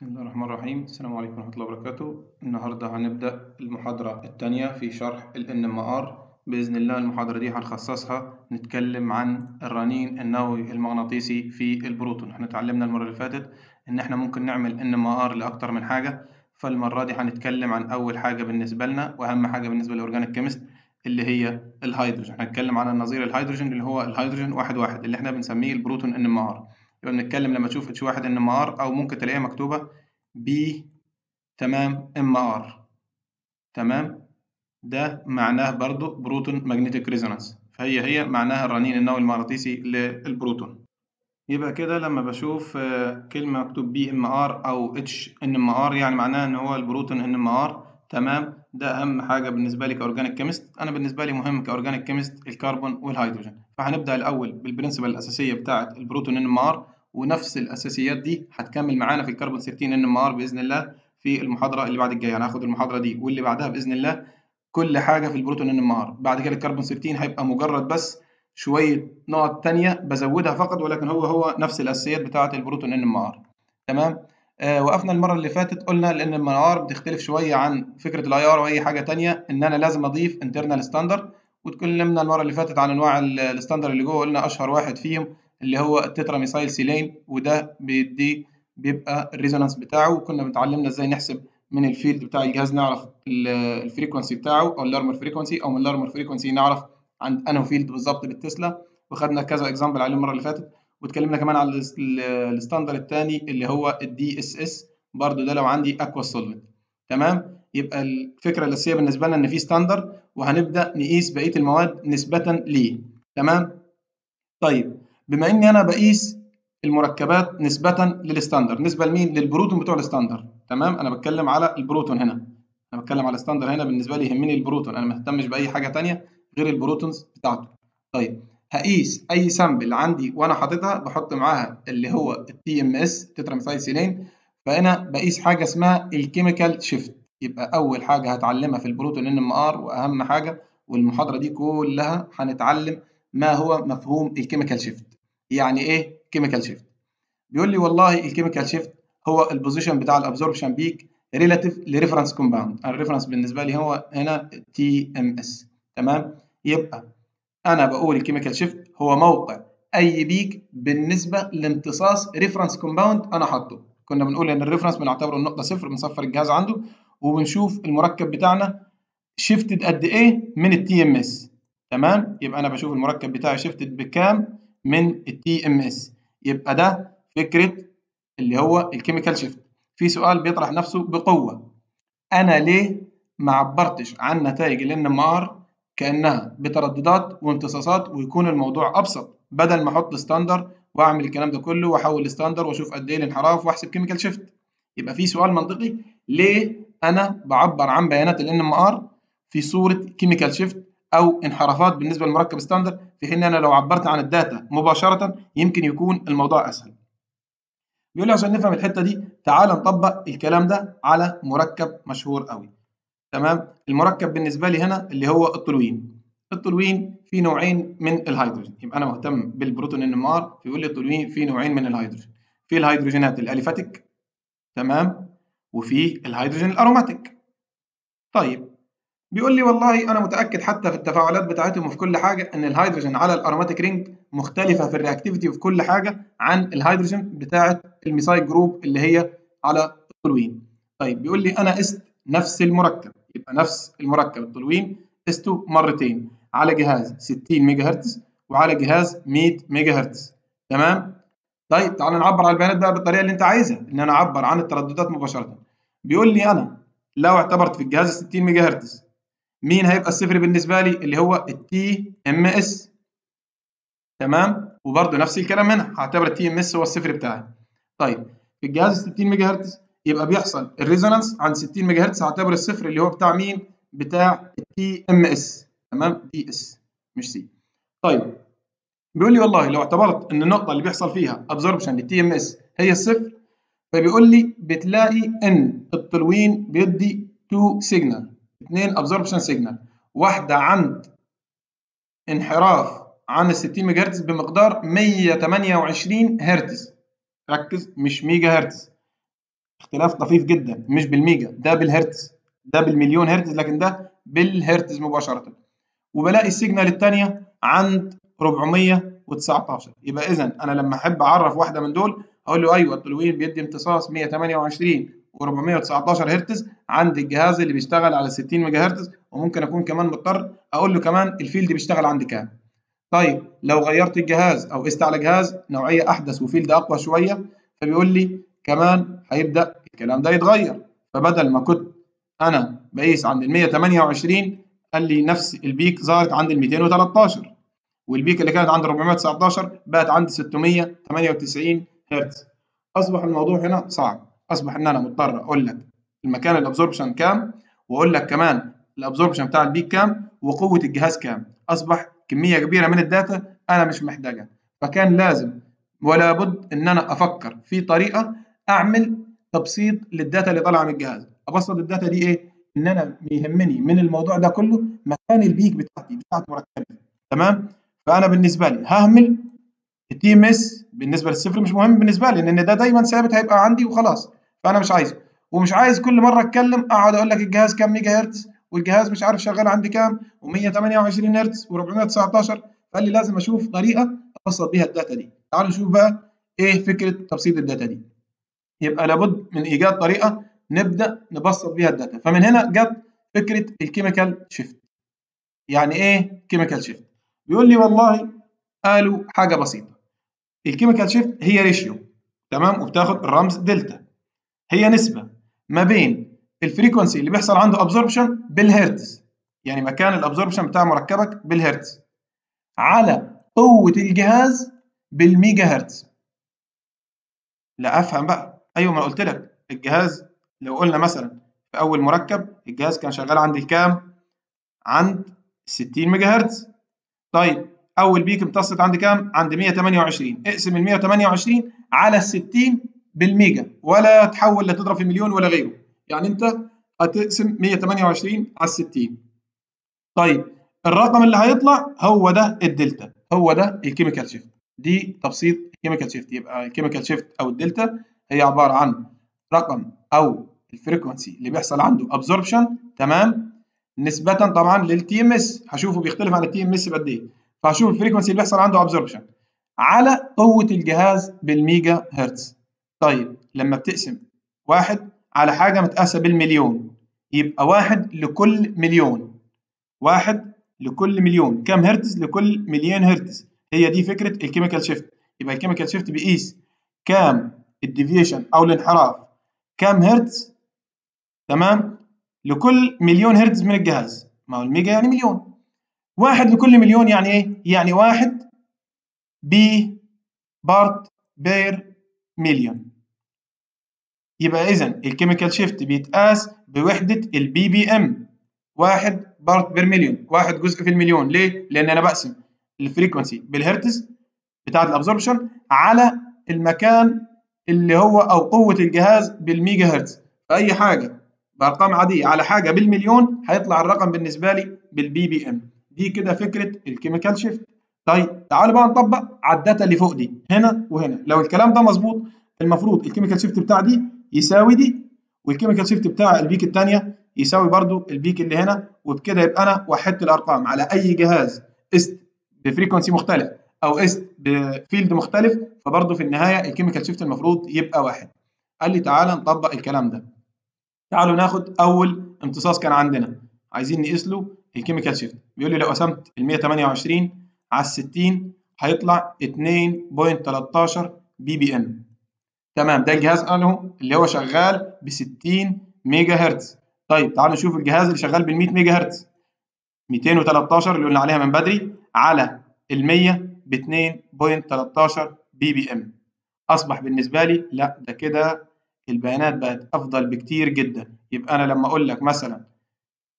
بسم الله الرحمن الرحيم. السلام عليكم ورحمة الله وبركاته. النهاردة هنبدأ المحاضرة الثانية في شرح ال NMR بإذن الله المحاضرة دي هنخصصها. نتكلم عن الرنين النووي المغناطيسي في البروتون. إحنا اتعلمنا المرة اللي فاتت إن إحنا ممكن نعمل NMR لأكتر من حاجة. فالمرة دي هنتكلم عن أول حاجة بالنسبة لنا وأهم حاجة بالنسبة لل organic chemist اللي هي الهيدروجين. هنتكلم عن النظير الهيدروجين اللي هو الهيدروجين واحد واحد اللي إحنا بنسميه البروتون NMR يبقى بنتكلم لما تشوف H واحد NMR أو ممكن تلاقيها مكتوبة P تمام MR. تمام؟ ده معناه برضو proton magnetic resonance فهي هي معناها الرنين النووي المغناطيسي للبروتون. يبقى كده لما بشوف كلمة مكتوب PMR أو H NMR يعني معناها إن هو البروتون NMR. تمام؟ ده أهم حاجة بالنسبة لي ك organic chemist أنا بالنسبة لي مهم ك organic chemist الكربون والهيدروجين. فهنبدأ الأول بال principle الأساسية بتاعة البروتون NMR. ونفس الأساسيات دي هتكمل معانا في الكربون 13 NMR بإذن الله في المحاضرة اللي بعد الجاية. هناخد المحاضرة دي واللي بعدها بإذن الله كل حاجة في البروتون NMR. بعد كده الكربون 13 هيبقى مجرد بس شوية نقط تانية بزودها فقط ولكن هو هو نفس الأساسيات بتاعة البروتون NMR. تمام؟ آه وقفنا المرة اللي فاتت قلنا ال NMR بتختلف شوية عن فكرة ال IR وأي حاجة تانية إن أنا لازم أضيف internal standard واتكلمنا المرة اللي فاتت عن أنواع ال standard اللي جوه قلنا أشهر واحد فيهم اللي هو ال tetramethylsilane وده بيدي بيبقى ال resonance بتاعه. وكنا بنتعلمنا إزاي نحسب من ال field بتاع الجهاز نعرف ال frequency بتاعه أو ال Larmor frequency أو من ال Larmor frequency نعرف عند انهي field بالظبط بالتسلا. وخدنا كذا example عليه المرة اللي فاتت. واتكلمنا كمان على ال standard الثاني اللي هو ال DSS برضه ده لو عندي aqueous solvent تمام؟ يبقى الفكرة الأساسية بالنسبة لنا إن في standard وهنبدأ نقيس بقية المواد نسبه ليه. تمام؟ طيب بما إني أنا بقيس المركبات نسبة لل standard. نسبة لمين؟ للبروتون بتوع ال standard. تمام؟ أنا بتكلم على البروتون هنا. أنا بتكلم على ال standard هنا بالنسبة لي يهمني البروتون. أنا ما اهتمش بأي حاجة تانية غير ال protons بتاعته. طيب هقيس أي sample عندي وأنا حاططها بحط معاها اللي هو ال TMS tetramethylsilane فأنا بقيس حاجة اسمها ال chemical shift. يبقى أول حاجة هتعلمها في البروتون NMR وأهم حاجة والمحاضرة دي كلها هنتعلم ما هو مفهوم ال chemical shift. يعني إيه؟ chemical shift بيقول لي والله ال chemical shift هو ال position بتاع ال absorption peak relative ل reference compound ال reference بالنسبة لي هو هنا TMS تمام؟ يبقى أنا بقول ال chemical shift هو موقع. أي peak بالنسبة لامتصاص reference compound أنا حاطه. كنا بنقول إن ال reference بنعتبره النقطة صفر بنصفر الجهاز عنده وبنشوف المركب بتاعنا shifted قد إيه؟ من ال TMS تمام؟ يبقى أنا بشوف المركب بتاعي shifted بكام؟ من ال TMS. يبقى ده فكرة اللي هو ال chemical shift في سؤال بيطرح نفسه بقوة. أنا ليه ما عبرتش عن نتائج ال NMR كأنها بترددات وامتصاصات ويكون الموضوع أبسط بدل ما أحط standard وأعمل الكلام ده كله وأحول ال standard وأشوف قد إيه الانحراف وأحسب chemical shift يبقى في سؤال منطقي. ليه أنا بعبر عن بيانات ال NMR في صورة chemical shift أو انحرافات بالنسبة للمركب standard في حين أنا لو عبرت عن ال data مباشرة يمكن يكون الموضوع أسهل. بيقول لي عشان نفهم الحتة دي تعال نطبق الكلام ده على مركب مشهور قوي. تمام؟ المركب بالنسبة لي هنا اللي هو التولوين التولوين في نوعين من الهيدروجين. يبقى أنا مهتم بالبروتون NMR. بيقول لي التولوين في نوعين من الهيدروجين. في الهيدروجينات ال aliphatic تمام؟ وفي الهيدروجين ال aromatic. طيب بيقول لي والله أنا متأكد حتى في التفاعلات بتاعتهم وفي كل حاجة إن الهيدروجين على ال aromatic ring مختلفة في ال reactivity وفي كل حاجة عن الهيدروجين بتاعة ال methyl group اللي هي على التولوين طيب بيقول لي أنا قست نفس المركب يبقى نفس المركب التولوين قسته مرتين على جهاز 60 ميجا هرتز وعلى جهاز 100 ميجا هرتز. تمام؟ طيب تعال نعبر على البيانات بقى بالطريقة اللي أنت عايزها إن أنا أعبر عن الترددات مباشرة. بيقول لي أنا لو اعتبرت في الجهاز 60 ميجا هرتز مين هيبقى الصفر بالنسبة لي؟ اللي هو ال TMS تمام؟ وبرده نفس الكلام هنا هعتبر ال TMS هو الصفر بتاعي. طيب في الجهاز 60 ميجا هرتز يبقى بيحصل ال resonance عند 60 ميجا هرتز هعتبر الصفر اللي هو بتاع مين؟ بتاع ال TMS تمام؟ دي S مش C طيب بيقول لي والله لو اعتبرت إن النقطة اللي بيحصل فيها absorption لل TMS هي الصفر فبيقول لي بتلاقي إن التولوين بيدي two signal اثنين absorption signal واحدة عند انحراف عن ال 60 ميجا هرتز بمقدار 128 هرتز. ركز مش ميجا هرتز. اختلاف طفيف جدا مش بال mega ده بالهرتز. ده بالمليون هرتز لكن ده بالهرتز مباشرة. وبلاقي ال signal الثانية عند 419 يبقى اذا أنا لما أحب أعرف واحدة من دول أقول له أيوه التولوين بيدي امتصاص 128 و419 عند الجهاز اللي بيشتغل على 60 mega hertz وممكن أكون كمان مضطر أقول له كمان ال field بيشتغل عند كام. طيب لو غيرت الجهاز أو قست على جهاز نوعية أحدث و field أقوى شوية فبيقول لي كمان هيبدأ الكلام ده يتغير. فبدل ما كنت أنا بقيس عند ال 128 قال لي نفس ال peak ظهرت عند ال 213 وال peak اللي كانت عند 419 بقت عند 698 هرتز. أصبح الموضوع هنا صعب. أصبح إن أنا مضطر أقول لك المكان ال absorption كام وأقول لك كمان ال absorption بتاع ال peak كام وقوة الجهاز كام. أصبح كمية كبيرة من ال data أنا مش محتاجها. فكان لازم ولا بد إن أنا أفكر في طريقة أعمل تبسيط لل data اللي طالعة من الجهاز. أبسط ال data دي إيه؟ إن أنا بيهمني من الموضوع ده كله مكان ال peak بتاعتي بتاعت مركبي. تمام؟ فأنا بالنسبة لي ههمل ال TMS بالنسبة للصفر مش مهم بالنسبة لي لأن ده دايما ثابت هيبقى عندي وخلاص. فأنا مش عايزه. ومش عايز كل مرة أتكلم أقعد أقول لك الجهاز كام mega hertz والجهاز مش عارف شغال عندي كام و128 هرتز و419 قال لي لازم أشوف طريقة ابسط بيها ال data دي. تعالوا نشوف بقى إيه فكرة تبسيط ال data دي. يبقى لابد من إيجاد طريقة نبدأ نبسط بيها ال data. فمن هنا جت فكرة ال chemical shift يعني إيه chemical shift بيقول لي والله قالوا حاجة بسيطة. ال chemical shift هي ratio تمام؟ وبتاخد الرمز دلتا هي نسبة ما بين ال frequency اللي بيحصل عنده absorption بال hertz. يعني مكان ال absorption بتاع مركبك بالهرتز. على قوة الجهاز بال mega hertz. لا أفهم بقى. أيوه ما قلت لك. الجهاز لو قلنا مثلا في أول مركب الجهاز كان شغال عند الكام؟ عند 60 mega hertz. طيب أول peak امتصت عند كام؟ عند 128 اقسم ال 128 على ال 60 بال mega ولا تحول لا تضرب في مليون ولا غيره. يعني أنت هتقسم 128 على 60 طيب الرقم اللي هيطلع هو ده الدلتا هو ده ال chemical shift. دي تبسيط ال chemical shift. يبقى ال chemical shift أو الدلتا هي عبارة عن رقم أو ال frequency اللي بيحصل عنده absorption تمام؟ نسبة طبعا لل TMS هشوفه بيختلف عن ال TMS بقد إيه. فهشوف ال frequency اللي بيحصل عنده absorption على قوة الجهاز بال mega hertz. طيب لما بتقسم واحد على حاجة متقاسة بالمليون يبقى واحد لكل مليون. واحد لكل مليون. كم هرتز؟ لكل مليون هرتز. هي دي فكرة ال chemical shift. يبقى ال chemical shift بيقيس كام ال deviation أو الانحراف. كام هرتز؟ تمام؟ لكل مليون هرتز من الجهاز. ما هو ال mega يعني مليون. واحد لكل مليون يعني إيه؟ يعني واحد بي part per million. يبقى اذا ال chemical shift بيتقاس بوحدة ال ppm واحد part per million واحد جزء في المليون. ليه؟ لأن أنا بقسم ال frequency بال hertz بتاعة ال absorption على المكان اللي هو أو قوة الجهاز بال mega hertz فأي حاجة بأرقام عادية على حاجة بالمليون هيطلع الرقم بالنسبة لي بال ppm دي كده فكرة ال chemical shift طيب تعالوا بقى نطبق على ال data اللي فوق دي هنا وهنا. لو الكلام ده مظبوط المفروض ال chemical shift بتاع دي يساوي دي وال chemical shift بتاع ال peak الثانية يساوي برضو ال peak اللي هنا وبكده يبقى أنا وحدت الأرقام على أي جهاز قست ب frequency مختلف أو قست ب field مختلف فبرضه في النهاية ال chemical shift المفروض يبقى واحد. قال لي تعالى نطبق الكلام ده. تعالوا ناخد أول امتصاص كان عندنا. عايزين نقيس له ال chemical shift. بيقول لي لو قسمت ال 128 على ال 60 هيطلع 2.13 ppm تمام ده الجهاز انه اللي هو شغال ب 60 mega hertz. طيب تعالوا نشوف الجهاز اللي شغال بال 100 mega hertz. 213 اللي قلنا عليها من بدري على ال 100 ب 2.13 ppm. أصبح بالنسبة لي لا ده كده البيانات بقت أفضل بكتير جدا. يبقى أنا لما أقول لك مثلا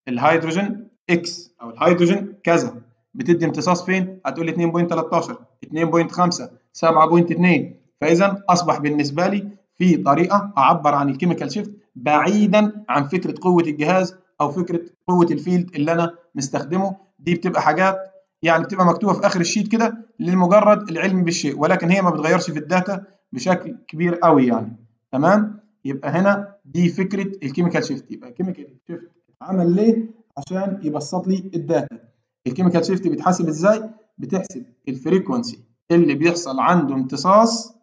الهيدروجين X أو الهيدروجين كذا بتدي امتصاص فين؟ هتقول لي 2.13 2.5 7.2 فإذا أصبح بالنسبة لي في طريقة أعبر عن ال chemical shift بعيدا عن فكرة قوة الجهاز أو فكرة قوة ال field اللي أنا مستخدمه. دي بتبقى حاجات يعني بتبقى مكتوبة في آخر ال sheet كده لمجرد العلم بالشيء ولكن هي ما بتغيرش في ال data بشكل كبير قوي يعني. تمام؟ يبقى هنا دي فكرة ال chemical shift. يبقى ال chemical shift اتعمل ليه؟ عشان يبسط لي ال data. ال chemical shift بيتحسب إزاي؟ بتحسب ال frequency اللي بيحصل عنده امتصاص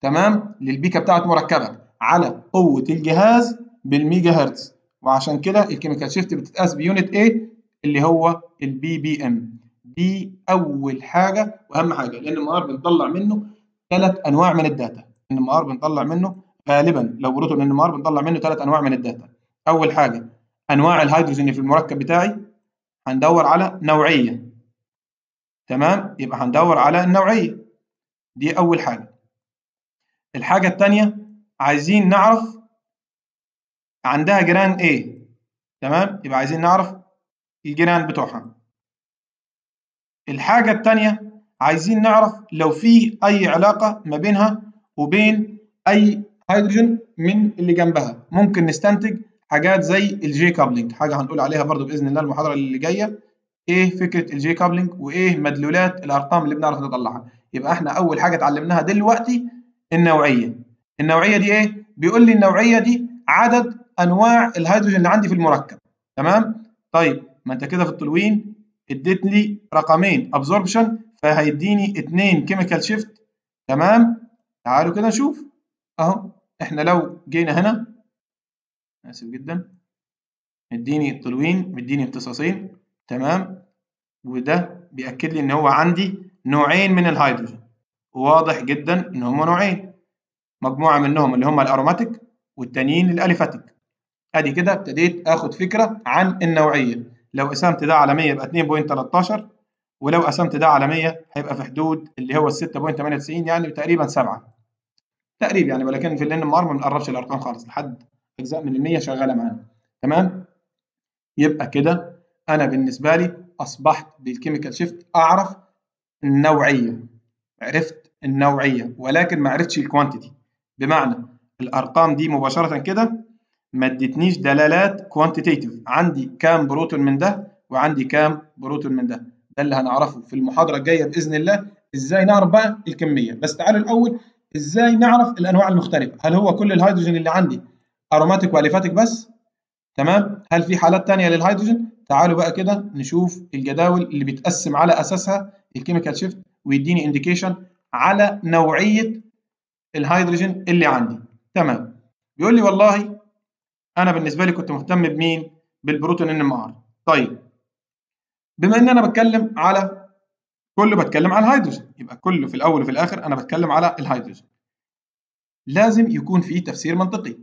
تمام؟ لل peak بتاعت مركبك على قوة الجهاز بال mega hertz وعشان كده ال chemical shift بتتقاس ب unit إيه اللي هو ال PPM دي أول حاجة وأهم حاجة لأن النهار بنطلع منه ثلاث أنواع من ال data. النهار بنطلع منه غالبا لو بروتون النهار بنطلع منه ثلاث أنواع من ال data. أول حاجة أنواع الهيدروجين اللي في المركب بتاعي هندور على نوعية. تمام؟ يبقى هندور على النوعية. دي أول حاجة. الحاجة الثانية عايزين نعرف عندها جيران إيه تمام؟ يبقى عايزين نعرف الجيران بتوعها. الحاجة الثانية عايزين نعرف لو في أي علاقة ما بينها وبين أي هيدروجين من اللي جنبها. ممكن نستنتج حاجات زي ال J coupling حاجة هنقول عليها برضو بإذن الله المحاضرة اللي جاية. إيه فكرة ال J coupling وايه مدلولات الأرقام اللي بنعرف نطلعها. يبقى إحنا أول حاجة اتعلمناها دلوقتي النوعية. النوعية دي إيه؟ بيقول لي النوعية دي عدد أنواع الهيدروجين اللي عندي في المركب. تمام؟ طيب ما أنت كده في التلوين اديت لي رقمين absorption فهيديني اتنين chemical shift تمام؟ تعالوا كده نشوف. أهو إحنا لو جينا هنا آسف جدا مديني التلوين مديني امتصاصين تمام؟ وده بيأكد لي إن هو عندي نوعين من الهيدروجين. واضح جدا إن هم نوعين مجموعة منهم اللي هم ال aromatic والتانيين ال aliphatic. أدي كده ابتديت آخد فكرة عن النوعية. لو قسمت ده على 100 يبقى 2.13 ولو قسمت ده على 100 هيبقى في حدود اللي هو 6.98 يعني تقريبا 7 تقريبا يعني ولكن في ال NMR ما بنقربش الأرقام خالص لحد أجزاء من ال100 شغالة معانا. تمام؟ يبقى كده أنا بالنسبة لي أصبحت بال chemical shift أعرف النوعية. عرفت النوعية ولكن ما عرفتش ال quantity بمعنى الأرقام دي مباشرة كده ما ادتنيش دلالات quantitative عندي كام بروتون من ده وعندي كام بروتون من ده. ده اللي هنعرفه في المحاضرة الجاية بإذن الله. إزاي نعرف بقى الكمية؟ بس تعالوا الأول إزاي نعرف الأنواع المختلفة؟ هل هو كل الهيدروجين اللي عندي aromatic و aliphatic بس؟ تمام؟ هل في حالات تانية للهيدروجين؟ تعالوا بقى كده نشوف الجداول اللي بيتقسم على أساسها ال chemical shift ويديني indication على نوعية الهيدروجين اللي عندي. تمام. بيقول لي والله أنا بالنسبة لي كنت مهتم بمين؟ بال proton NMR طيب. بما إن أنا بتكلم على كله بتكلم على الهيدروجين. يبقى كله في الأول وفي الآخر أنا بتكلم على الهيدروجين. لازم يكون في تفسير منطقي.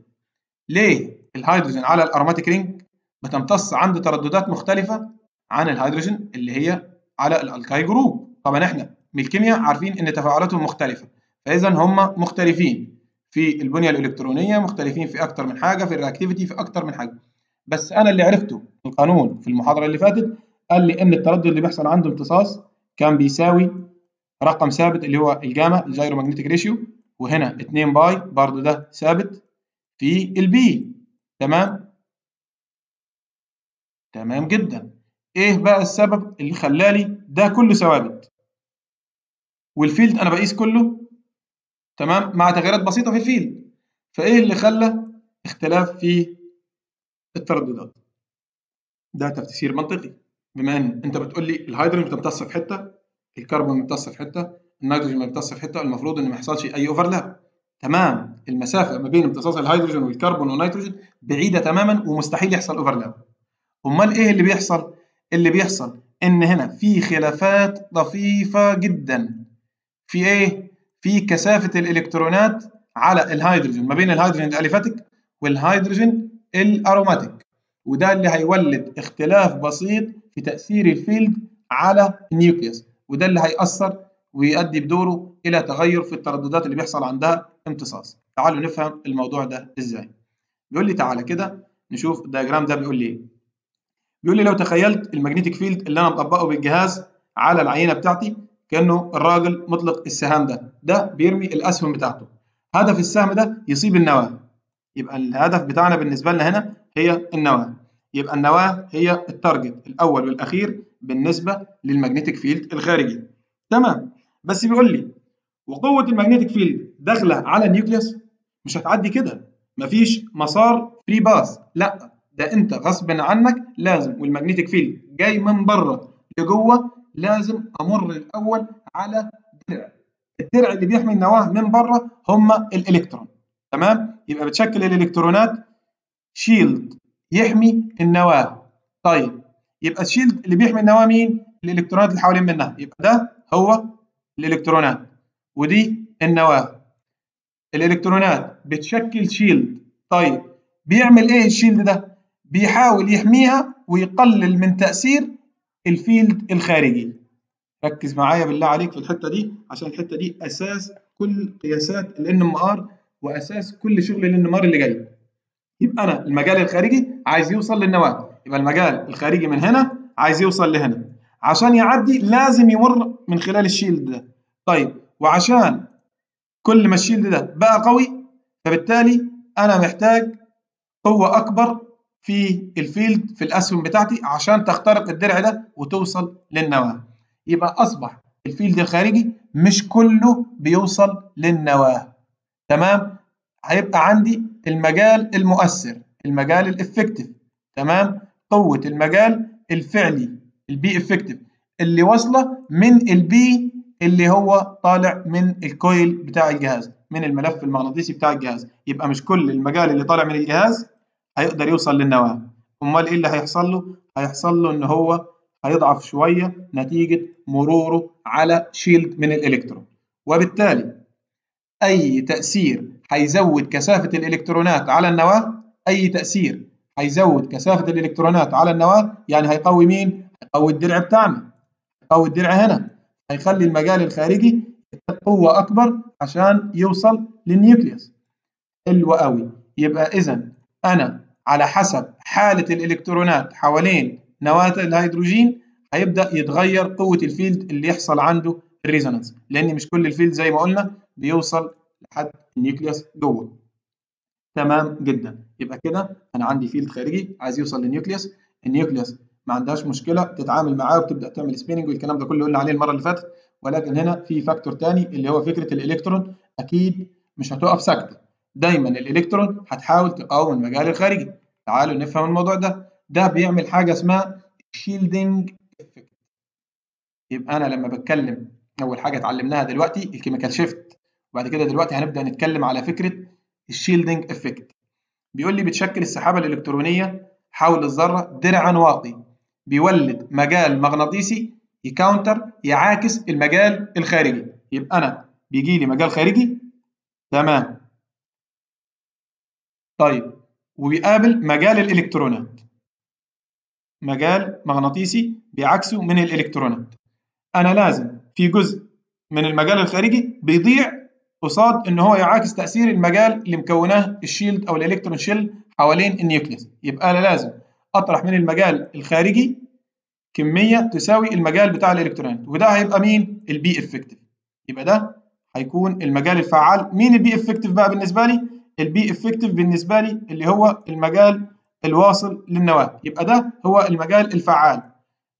ليه الهيدروجين على ال aromatic ring بتمتص عنده ترددات مختلفة عن الهيدروجين اللي هي على ال alkyl group؟ طبعا إحنا من الكيمياء عارفين إن تفاعلاتهم مختلفة. فاذا هم مختلفين في البنية الإلكترونية مختلفين في أكتر من حاجة في ال reactivity في أكتر من حاجة. بس أنا اللي عرفته القانون في المحاضرة اللي فاتت قال لي إن التردد اللي بيحصل عنده امتصاص كان بيساوي رقم ثابت اللي هو ال gamma ال gyromagnetic ratio وهنا 2 pi برضو ده ثابت في ال pi تمام؟ تمام جدا. إيه بقى السبب اللي خلالي ده كله ثوابت؟ وال field أنا بقيس كله تمام؟ مع تغييرات بسيطة في ال field. فإيه اللي خلى اختلاف في الترددات؟ ده تفسير منطقي. بما إن أنت بتقول لي الهيدروجين بتمتص في حتة الكربون بيمتص في حتة النيتروجين بيمتص في حتة المفروض إن ما يحصلش أي overlap تمام. المسافة ما بين امتصاص الهيدروجين والكربون والنيتروجين بعيدة تماما ومستحيل يحصل overlap أمال إيه اللي بيحصل؟ اللي بيحصل إن هنا في خلافات طفيفه جدا. في إيه؟ في كثافة الإلكترونات على الهيدروجين ما بين الهيدروجين ال aliphatic والهيدروجين ال aromatic. وده اللي هيولد اختلاف بسيط في تأثير ال field على ال nucleus وده اللي هيأثر ويؤدي بدوره إلى تغير في الترددات اللي بيحصل عندها امتصاص. تعالوا نفهم الموضوع ده إزاي. بيقول لي تعالى كده نشوف ال diagram ده بيقول لي إيه. بيقول لي لو تخيلت ال magnetic field اللي أنا مطبقه بالجهاز على العينة بتاعتي كأنه الراجل مطلق السهام ده. ده بيرمي الأسهم بتاعته. هدف السهم ده يصيب النواة. يبقى الهدف بتاعنا بالنسبة لنا هنا هي النواة. يبقى النواة هي ال target الأول والأخير بالنسبة لل magnetic field الخارجي. تمام. بس بيقول لي وقوة ال magnetic field داخلة على ال nucleus؟ مش هتعدي كده. مفيش مسار free pass لا ده أنت غصب عنك لازم وال magnetic field جاي من بره لجوه لازم أمر الأول على درع الدرع اللي بيحمي النواة من بره هم الإلكترون. تمام؟ يبقى بتشكل الإلكترونات shield يحمي النواة. طيب يبقى ال shield اللي بيحمي النواة مين؟ الإلكترونات اللي حوالين منها. يبقى ده هو الإلكترونات ودي النواة. الإلكترونات بتشكل shield طيب بيعمل إيه ال shield ده؟ بيحاول يحميها ويقلل من تأثير ال field الخارجي. ركز معايا بالله عليك في الحتة دي عشان الحتة دي أساس كل قياسات ال NMR وأساس كل شغل ال NMR اللي جاي. يبقى أنا المجال الخارجي عايز يوصل للنواة. يبقى المجال الخارجي من هنا عايز يوصل لهنا. عشان يعدي لازم يمر من خلال ال shield ده. طيب وعشان كل ما ال shield ده بقى قوي فبالتالي أنا محتاج قوة أكبر في الفيلد في الأسهم بتاعتي عشان تخترق الدرع ده وتوصل للنواة. يبقى أصبح ال field الخارجي مش كله بيوصل للنواة. تمام؟ هيبقى عندي المجال المؤثر المجال ال effective تمام؟ قوة المجال الفعلي ال B effective اللي واصلة من ال B اللي هو طالع من ال coil بتاع الجهاز من الملف المغناطيسي بتاع الجهاز. يبقى مش كل المجال اللي طالع من الجهاز هيقدر يوصل للنواه أمال إيه اللي هيحصل له؟ هيحصل له إن هو هيضعف شوية نتيجة مروره على shield من الإلكترون. وبالتالي أي تأثير هيزود كثافة الإلكترونات على النواه أي تأثير هيزود كثافة الإلكترونات على النواه يعني هيقوي مين؟ هيقوي الدرع بتاعنا. هيقوي الدرع هنا. هيخلي المجال الخارجي قوة أكبر عشان يوصل للنيوكليوس. حلو قوي يبقى اذا أنا على حسب حالة الإلكترونات حوالين نواة الهيدروجين هيبدأ يتغير قوة ال field اللي يحصل عنده ال resonance لأن مش كل ال field زي ما قلنا بيوصل لحد ال nucleus جوه. تمام جدا. يبقى كده أنا عندي field خارجي عايز يوصل لل nucleus. ال nucleus ما عندهاش مشكلة تتعامل معاه وبتبدأ تعمل spinning والكلام ده كله قلنا عليه المرة اللي فاتت. ولكن هنا في factor تاني اللي هو فكرة الإلكترون أكيد مش هتقف ساكتة. دايما الإلكترون هتحاول تقاوم المجال الخارجي. تعالوا نفهم الموضوع ده. ده بيعمل حاجة اسمها shielding effect يبقى أنا لما بتكلم أول حاجة اتعلمناها دلوقتي ال chemical shift وبعد كده دلوقتي هنبدأ نتكلم على فكرة ال shielding effect بيقول لي بتشكل السحابة الإلكترونية حول الذرة درعا واقي بيولد مجال مغناطيسي ي counter يعاكس المجال الخارجي. يبقى أنا بيجي لي مجال خارجي؟ تمام. طيب وبيقابل مجال الإلكترونات. مجال مغناطيسي بيعكسه من الإلكترونات. أنا لازم في جزء من المجال الخارجي بيضيع قصاد إن هو يعاكس تأثير المجال اللي مكوناه ال shield أو ال electron shell حوالين ال nucleus يبقى أنا لازم أطرح من المجال الخارجي كمية تساوي المجال بتاع الإلكترونات وده هيبقى مين؟ ال B effective. يبقى ده هيكون المجال الفعال. مين ال B effective بقى بالنسبة لي؟ ال B effective بالنسبة لي اللي هو المجال الواصل للنواة. يبقى ده هو المجال الفعال.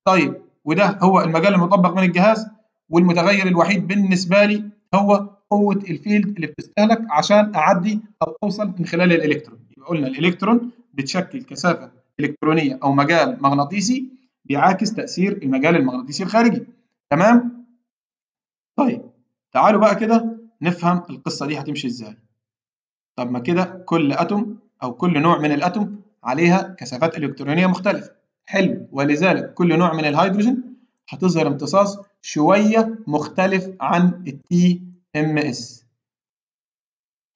طيب وده هو المجال المطبق من الجهاز والمتغير الوحيد بالنسبة لي هو قوة ال field اللي بتستهلك عشان أعدي أو أوصل من خلال الإلكترون. يبقى قلنا الإلكترون بتشكل كثافة إلكترونية أو مجال مغناطيسي بيعاكس تأثير المجال المغناطيسي الخارجي. تمام؟ طيب تعالوا بقى كده نفهم القصة دي هتمشي إزاي. طب ما كده كل atom أو كل نوع من ال atom عليها كثافات إلكترونية مختلفة. حلو. ولذلك كل نوع من الهيدروجين هتظهر امتصاص شوية مختلف عن ال TMS.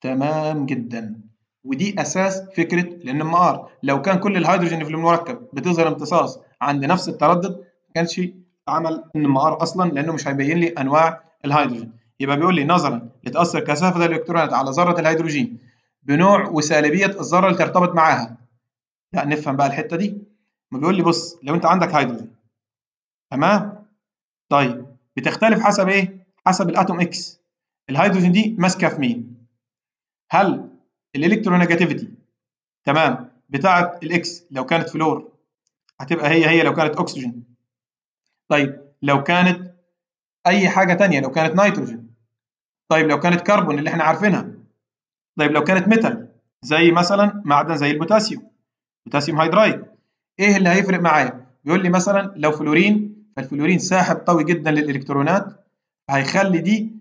تمام جدا. ودي أساس فكرة ال NMR. لو كان كل الهيدروجين في المركب بتظهر امتصاص عند نفس التردد ما كانش عمل NMR أصلا لأنه مش هيبين لي أنواع الهيدروجين. يبقى بيقول لي نظرا لتاثر كثافة الإلكترونات على ذرة الهيدروجين. بنوع وسالبية الذرة اللي ترتبط معاها. لا نفهم بقى الحتة دي. ما بيقول لي بص لو انت عندك هيدروجين تمام؟ طيب بتختلف حسب إيه؟ حسب ال atom X الهيدروجين دي ماسكة في مين؟ هل ال electronegativity تمام؟ بتاعه ال X لو كانت فلور هتبقى هي هي لو كانت أكسجين. طيب لو كانت أي حاجة تانية لو كانت نيتروجين. طيب لو كانت كربون اللي إحنا عارفينها طيب لو كانت metal زي مثلا معدن زي البوتاسيوم potassium hydride إيه اللي هيفرق معايا بيقول لي مثلا لو fluorine فال fluorine ساحب قوي جدا للإلكترونات هيخلي دي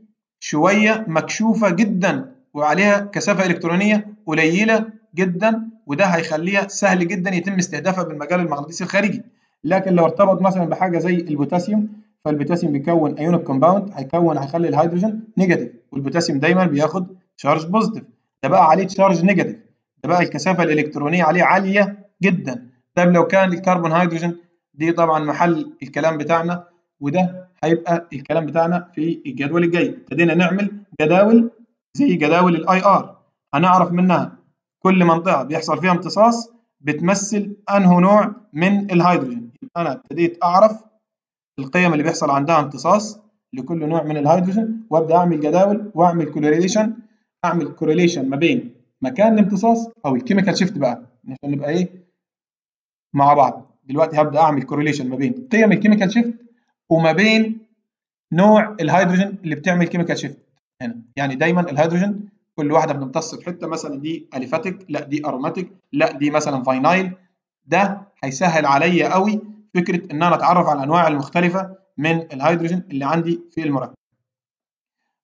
شوية مكشوفة جدا وعليها كثافة إلكترونية قليلة جدا وده هيخليها سهل جدا يتم استهدافها بالمجال المغناطيسي الخارجي. لكن لو ارتبط مثلا بحاجة زي البوتاسيوم فالبوتاسيوم بيكون ionic compound هيكون هيخلي الهيدروجين negative والبوتاسيوم دايما بياخد charge positive ده بقى عليه charge negative ده بقى الكثافة الإلكترونية عليه عالية جدا. طيب لو كان الكربون هيدروجين دي طبعا محل الكلام بتاعنا وده هيبقى الكلام بتاعنا في الجدول الجاي. ابتدينا نعمل جداول زي جداول ال IR هنعرف منها كل منطقة بيحصل فيها امتصاص بتمثل انه نوع من الهيدروجين. أنا ابتديت أعرف القيم اللي بيحصل عندها امتصاص لكل نوع من الهيدروجين وأبدأ أعمل جداول وأعمل correlation أعمل correlation ما بين مكان الامتصاص أو ال chemical shift بقى. عشان نبقى إيه؟ مع بعض. دلوقتي هبدأ أعمل correlation ما بين قيم ال chemical shift وما بين نوع الهيدروجين اللي بتعمل chemical shift هنا. يعني دايما الهيدروجين كل واحدة بتمتص في حتة. مثلا دي aliphatic لا دي aromatic لا دي مثلا vinyl ده هيسهل عليا قوي فكرة إن أنا أتعرف على الأنواع المختلفة من الهيدروجين اللي عندي في المركب.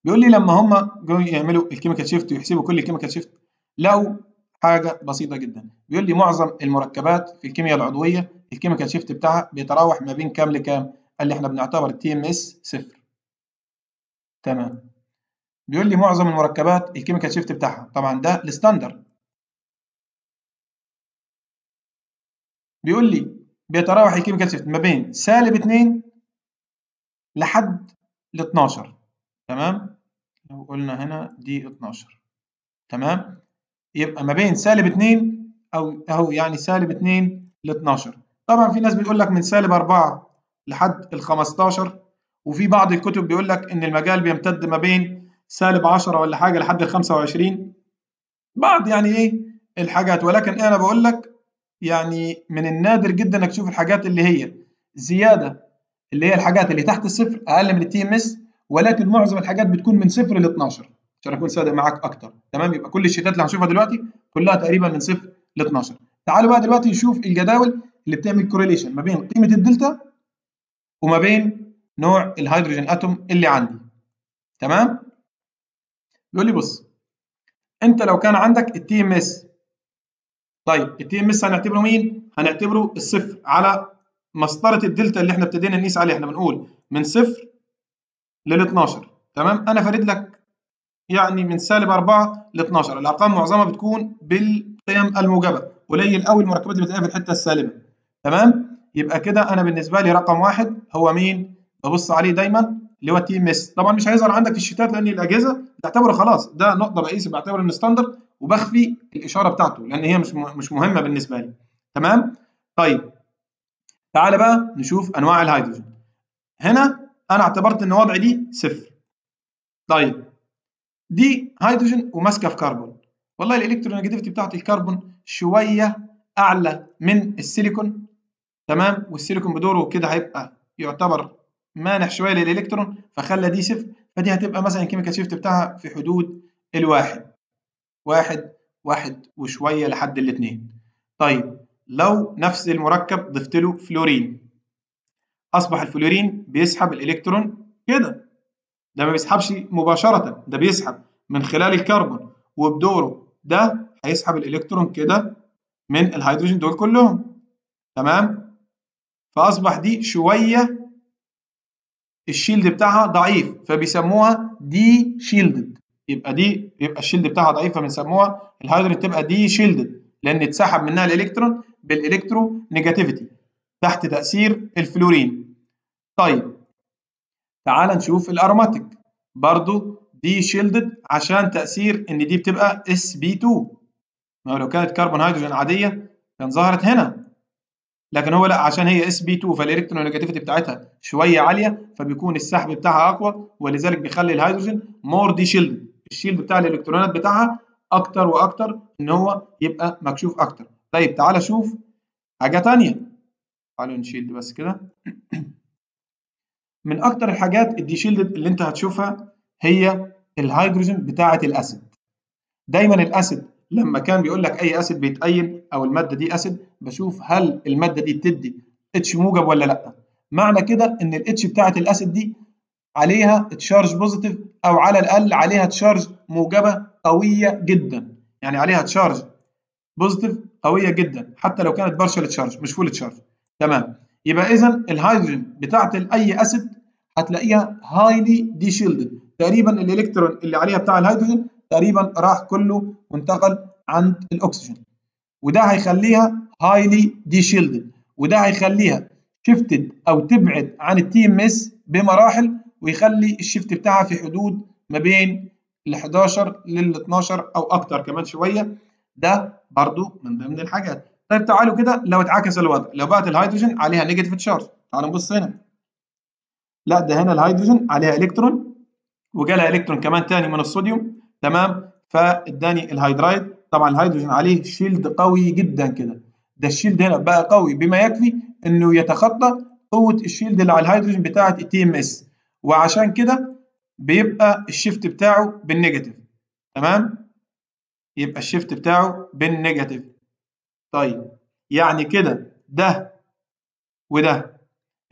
بيقول لي لما هم جوا يعملوا ال chemical shift ويحسبوا كل ال chemical shift لقوا حاجة بسيطة جدا. بيقول لي معظم المركبات في الكيمياء العضوية ال chemical shift بتاعها بيتراوح ما بين كام لكام؟ قال لي إحنا بنعتبر ال TMS صفر. تمام. بيقول لي معظم المركبات ال chemical shift بتاعها طبعا ده ال standard. بيقول لي بيتراوح ال chemical shift ما بين سالب 2 لحد ل 12 تمام؟ لو قلنا هنا دي 12 تمام؟ يبقى ما بين سالب 2 أو أهو يعني سالب 2 ل 12 طبعا في ناس بتقول لك من سالب 4 لحد ال 15 وفي بعض الكتب بيقول لك إن المجال بيمتد ما بين سالب 10 ولا حاجة لحد ال 25 بعض يعني إيه؟ الحاجات. ولكن أنا بقول لك يعني من النادر جدا إنك تشوف الحاجات اللي هي زيادة اللي هي الحاجات اللي تحت الصفر أقل من التي إم إس ولكن معظم الحاجات بتكون من صفر ل 12 عشان أكون صادق معاك أكتر. تمام؟ يبقى كل الشيتات اللي هنشوفها دلوقتي كلها تقريبا من صفر ل 12 تعالوا بقى دلوقتي نشوف الجداول اللي بتعمل correlation ما بين قيمة الدلتا وما بين نوع الهيدروجين atom اللي عندي. تمام؟ بيقول لي بص أنت لو كان عندك ال TMS طيب ال TMS هنعتبره مين؟ هنعتبره الصفر على مسطرة الدلتا اللي إحنا ابتدينا نقيس عليها. إحنا بنقول من صفر لل 12 تمام؟ أنا فارد لك يعني من سالب 4 ل 12 الأرقام معظمها بتكون بالقيم الموجبة قليل قوي المركبات اللي بتلاقيها في الحتة السالبة. تمام؟ يبقى كده أنا بالنسبة لي رقم واحد هو مين؟ ببص عليه دايما اللي هو TMS طبعا مش هيظهر عندك في الشيتات لأن الأجهزة بتعتبره خلاص ده نقطة بقيس بعتبره انه standard وبخفي الإشارة بتاعته لأن هي مش مش مهمة بالنسبة لي. تمام؟ طيب تعالى بقى نشوف أنواع الهيدروجين. هنا أنا اعتبرت إن وضعي دي صفر. طيب دي هيدروجين وماسكة في كربون. والله ال electronegativity بتاعت الكربون شوية أعلى من السيليكون تمام؟ والسيليكون بدوره كده هيبقى يعتبر مانح شوية للإلكترون فخلى دي صفر. فدي هتبقى مثلا ال chemical shift بتاعها في حدود الواحد. واحد واحد وشوية لحد الاثنين طيب لو نفس المركب ضفت له فلورين أصبح الفلورين بيسحب الإلكترون كده. ده ما بيسحبش مباشرة ده بيسحب من خلال الكربون وبدوره ده هيسحب الإلكترون كده من الهيدروجين دول كلهم. تمام؟ فأصبح دي شوية ال shield بتاعها ضعيف فبيسموها deshielded. يبقى دي يبقى ال shield بتاعها ضعيف فبنسموها الهيدروجين تبقى deshielded لأن اتسحب منها الإلكترون بال electronegativity تحت تأثير الفلورين. طيب تعال نشوف ال aromatic. برضو deshielded عشان تأثير إن دي بتبقى sp2 ما لو كانت كربون هيدروجين عادية كان ظهرت هنا. لكن هو لأ عشان هي sp2 فال electronegativity بتاعتها شوية عالية فبيكون السحب بتاعها أقوى ولذلك بيخلي الهيدروجين more deshield ال shield بتاع الإلكترونات بتاعها أكتر وأكتر إن هو يبقى مكشوف أكتر. طيب تعالى شوف حاجة ثانية تعالوا نشيل بس كده. من أكتر الحاجات ال deshield اللي أنت هتشوفها هي الهيدروجين بتاعة ال acid. دايما ال acid لما كان بيقول لك أي acid بيتأين أو المادة دي acid بشوف هل المادة دي بتدي H موجب ولا لأ. معنى كده إن ال H بتاعت ال acid دي عليها charge positive أو على الأقل عليها charge موجبة قوية جدا. يعني عليها charge positive قوية جدا حتى لو كانت partial charge مش full charge تمام. يبقى اذا الهيدروجين بتاعت أي acid هتلاقيها highly deshielded تقريبا الإلكترون اللي عليها بتاع الهيدروجين تقريبا راح كله وانتقل عند الأكسجين. وده هيخليها highly deshielded وده هيخليها shifted أو تبعد عن ال TMS بمراحل ويخلي ال shift بتاعها في حدود ما بين ال 11 لل 12 أو أكتر كمان شوية. ده برضو من ضمن الحاجات. طيب تعالوا كده لو اتعكس الوضع لو بقت الهيدروجين عليها negative charge تعالوا نبص هنا. لا ده هنا الهيدروجين عليها إلكترون وجالها إلكترون كمان تاني من الصوديوم تمام؟ فاداني ال hydride. طبعا الهيدروجين عليه shield قوي جدا كده. ده ال shield هنا بقى قوي بما يكفي إنه يتخطى قوة ال shield اللي على الهيدروجين بتاعة ال TMS. وعشان كده بيبقى ال shift بتاعه بال negative تمام؟ يبقى ال shift بتاعه بال negative. طيب يعني كده ده وده.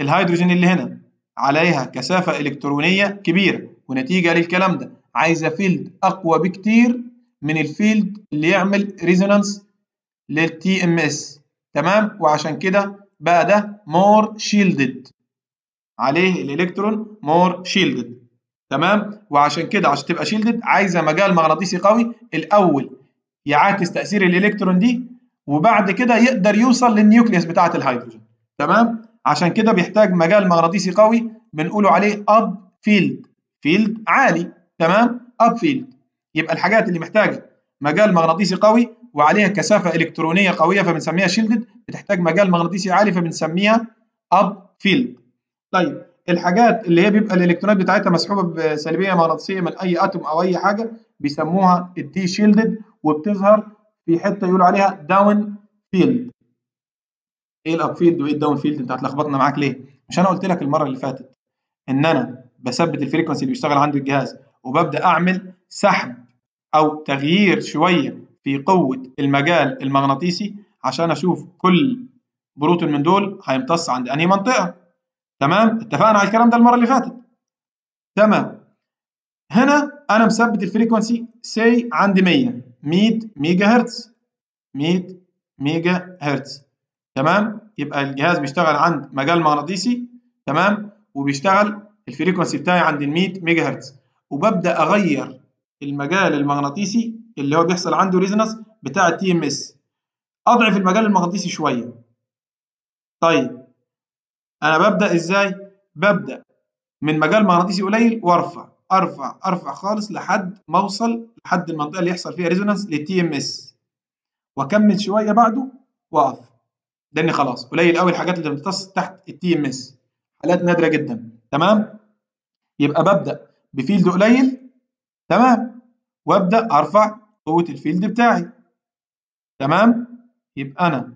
الهيدروجين اللي هنا عليها كثافة إلكترونية كبيرة ونتيجة للكلام ده. عايزة field أقوى بكتير من ال field اللي يعمل resonance لل TMS تمام؟ وعشان كده بقى ده more shielded عليه الإلكترون more shielded تمام؟ وعشان كده عشان تبقى shielded عايزة مجال مغناطيسي قوي. الأول يعاكس تأثير الإلكترون دي وبعد كده يقدر يوصل لل nucleus بتاعة الهيدروجين. تمام؟ عشان كده بيحتاج مجال مغناطيسي قوي بنقوله عليه upfield. field عالي تمام؟ upfield. يبقى الحاجات اللي محتاجة مجال مغناطيسي قوي وعليها كثافة إلكترونية قوية فبنسميها shielded بتحتاج مجال مغناطيسي عالي فبنسميها upfield. طيب الحاجات اللي هي بيبقى الإلكترونات بتاعتها مسحوبة بسلبية مغناطيسية من أي atom أو أي حاجة بيسموها ال deshielded وبتظهر في حتة يقولوا عليها downfield إيه ال upfield وايه ال downfield انت هتلخبطنا معاك ليه؟ مش أنا قلت لك المرة اللي فاتت إن أنا بثبت ال frequency اللي بيشتغل عندي الجهاز وببدأ أعمل سحب أو تغيير شوية في قوة المجال المغناطيسي عشان أشوف كل بروتون من دول هيمتص عند أنهي منطقة. تمام؟ اتفقنا على الكلام ده المرة اللي فاتت. تمام. هنا أنا مثبت ال frequency عند 100 100 ميجا هرتز. 100 ميجا هرتز. تمام؟ يبقى الجهاز بيشتغل عند مجال مغناطيسي تمام؟ وبيشتغل ال frequency بتاعي عند ال 100 ميجا هرتز وببدأ أغير المجال المغناطيسي اللي هو بيحصل عنده resonance بتاع ال TMS. أضعف المجال المغناطيسي شوية. طيب أنا ببدأ إزاي؟ ببدأ من مجال مغناطيسي قليل وأرفع أرفع أرفع خالص لحد ما أوصل لحد المنطقة اللي يحصل فيها resonance لل TMS. وأكمل شوية بعده وأقف. لأن خلاص قليل قوي الحاجات اللي بتمتص تحت ال TMS حالات نادرة جدا. تمام؟ يبقى ببدأ ب field قليل. تمام؟ وأبدأ أرفع قوة ال field بتاعي. تمام؟ يبقى أنا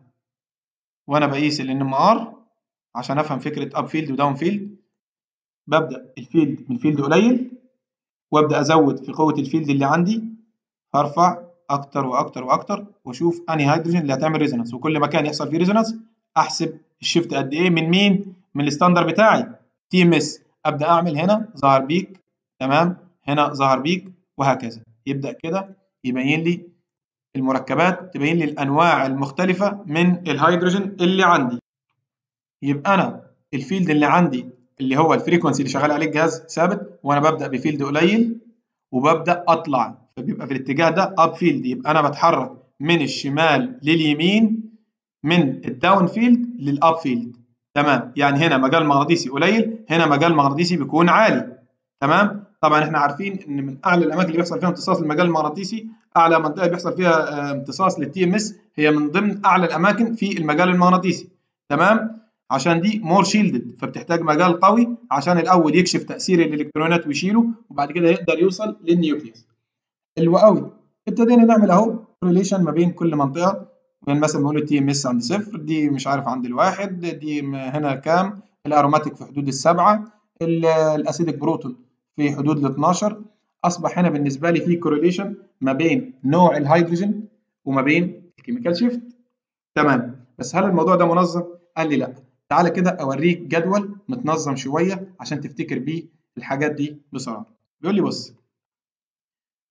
وأنا بقيس ال NMR عشان أفهم فكرة upfield و downfield ببدأ ال field من field قليل. وأبدأ أزود في قوة ال field اللي عندي. هرفع أكتر وأكتر وأكتر وأشوف أنهي هيدروجين اللي هتعمل resonance وكل مكان يحصل فيه resonance أحسب ال shift قد إيه من مين؟ من ال standard بتاعي. TMS أبدأ أعمل هنا ظهر peak. تمام؟ هنا ظهر peak وهكذا. يبدأ كده يبين لي المركبات تبين لي الأنواع المختلفة من الهيدروجين اللي عندي. يبقى أنا ال field اللي عندي اللي هو ال frequency اللي شغال عليه الجهاز ثابت وأنا ببدأ ب field قليل وببدأ أطلع. فبيبقى في الاتجاه ده upfield يبقى أنا بتحرك من الشمال لليمين من ال downfield لل upfield تمام؟ يعني هنا مجال مغناطيسي قليل هنا مجال مغناطيسي بيكون عالي. تمام؟ طبعا إحنا عارفين إن من أعلى الأماكن اللي بيحصل فيها امتصاص المجال المغناطيسي أعلى منطقة بيحصل فيها امتصاص لل TMS هي من ضمن أعلى الأماكن في المجال المغناطيسي. تمام؟ عشان دي more shielded فبتحتاج مجال قوي عشان الأول يكشف تأثير الإلكترونات ويشيله وبعد كده يقدر يوصل لل nucleus حلو قوي. ابتدينا نعمل أهو relation ما بين كل منطقة. يعني مثلا بنقول ال TMS عند صفر دي مش عارف عند الواحد دي هنا كام؟ ال aromatic في حدود السبعة. ال acidic proton في حدود ال 12 أصبح هنا بالنسبة لي في correlation ما بين نوع الهيدروجين وما بين ال chemical shift تمام. بس هل الموضوع ده منظم؟ قال لي لا. تعالى كده أوريك جدول متنظم شوية عشان تفتكر بيه الحاجات دي بسرعة. بيقول لي بص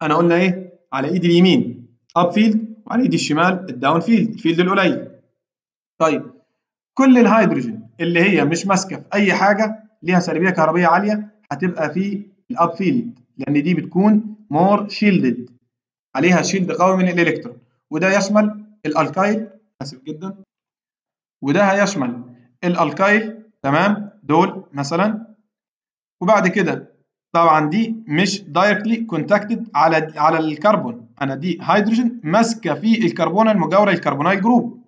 أنا قلنا إيه؟ على إيدي اليمين upfield وعلى إيدي الشمال ال downfield ال field القليل. طيب كل الهيدروجين اللي هي مش ماسكة في أي حاجة ليها سلبية كهربية عالية هتبقى في ال upfield لأن دي بتكون more shielded عليها shield قوي من الإلكترون. وده يشمل ال alkyl آسف جدا. وده هيشمل ال alkyl تمام؟ دول مثلا. وبعد كده طبعا دي مش directly contacted على على الكربون. أنا دي هيدروجين ماسكة في الكربونه المجاورة للكربونايل جروب.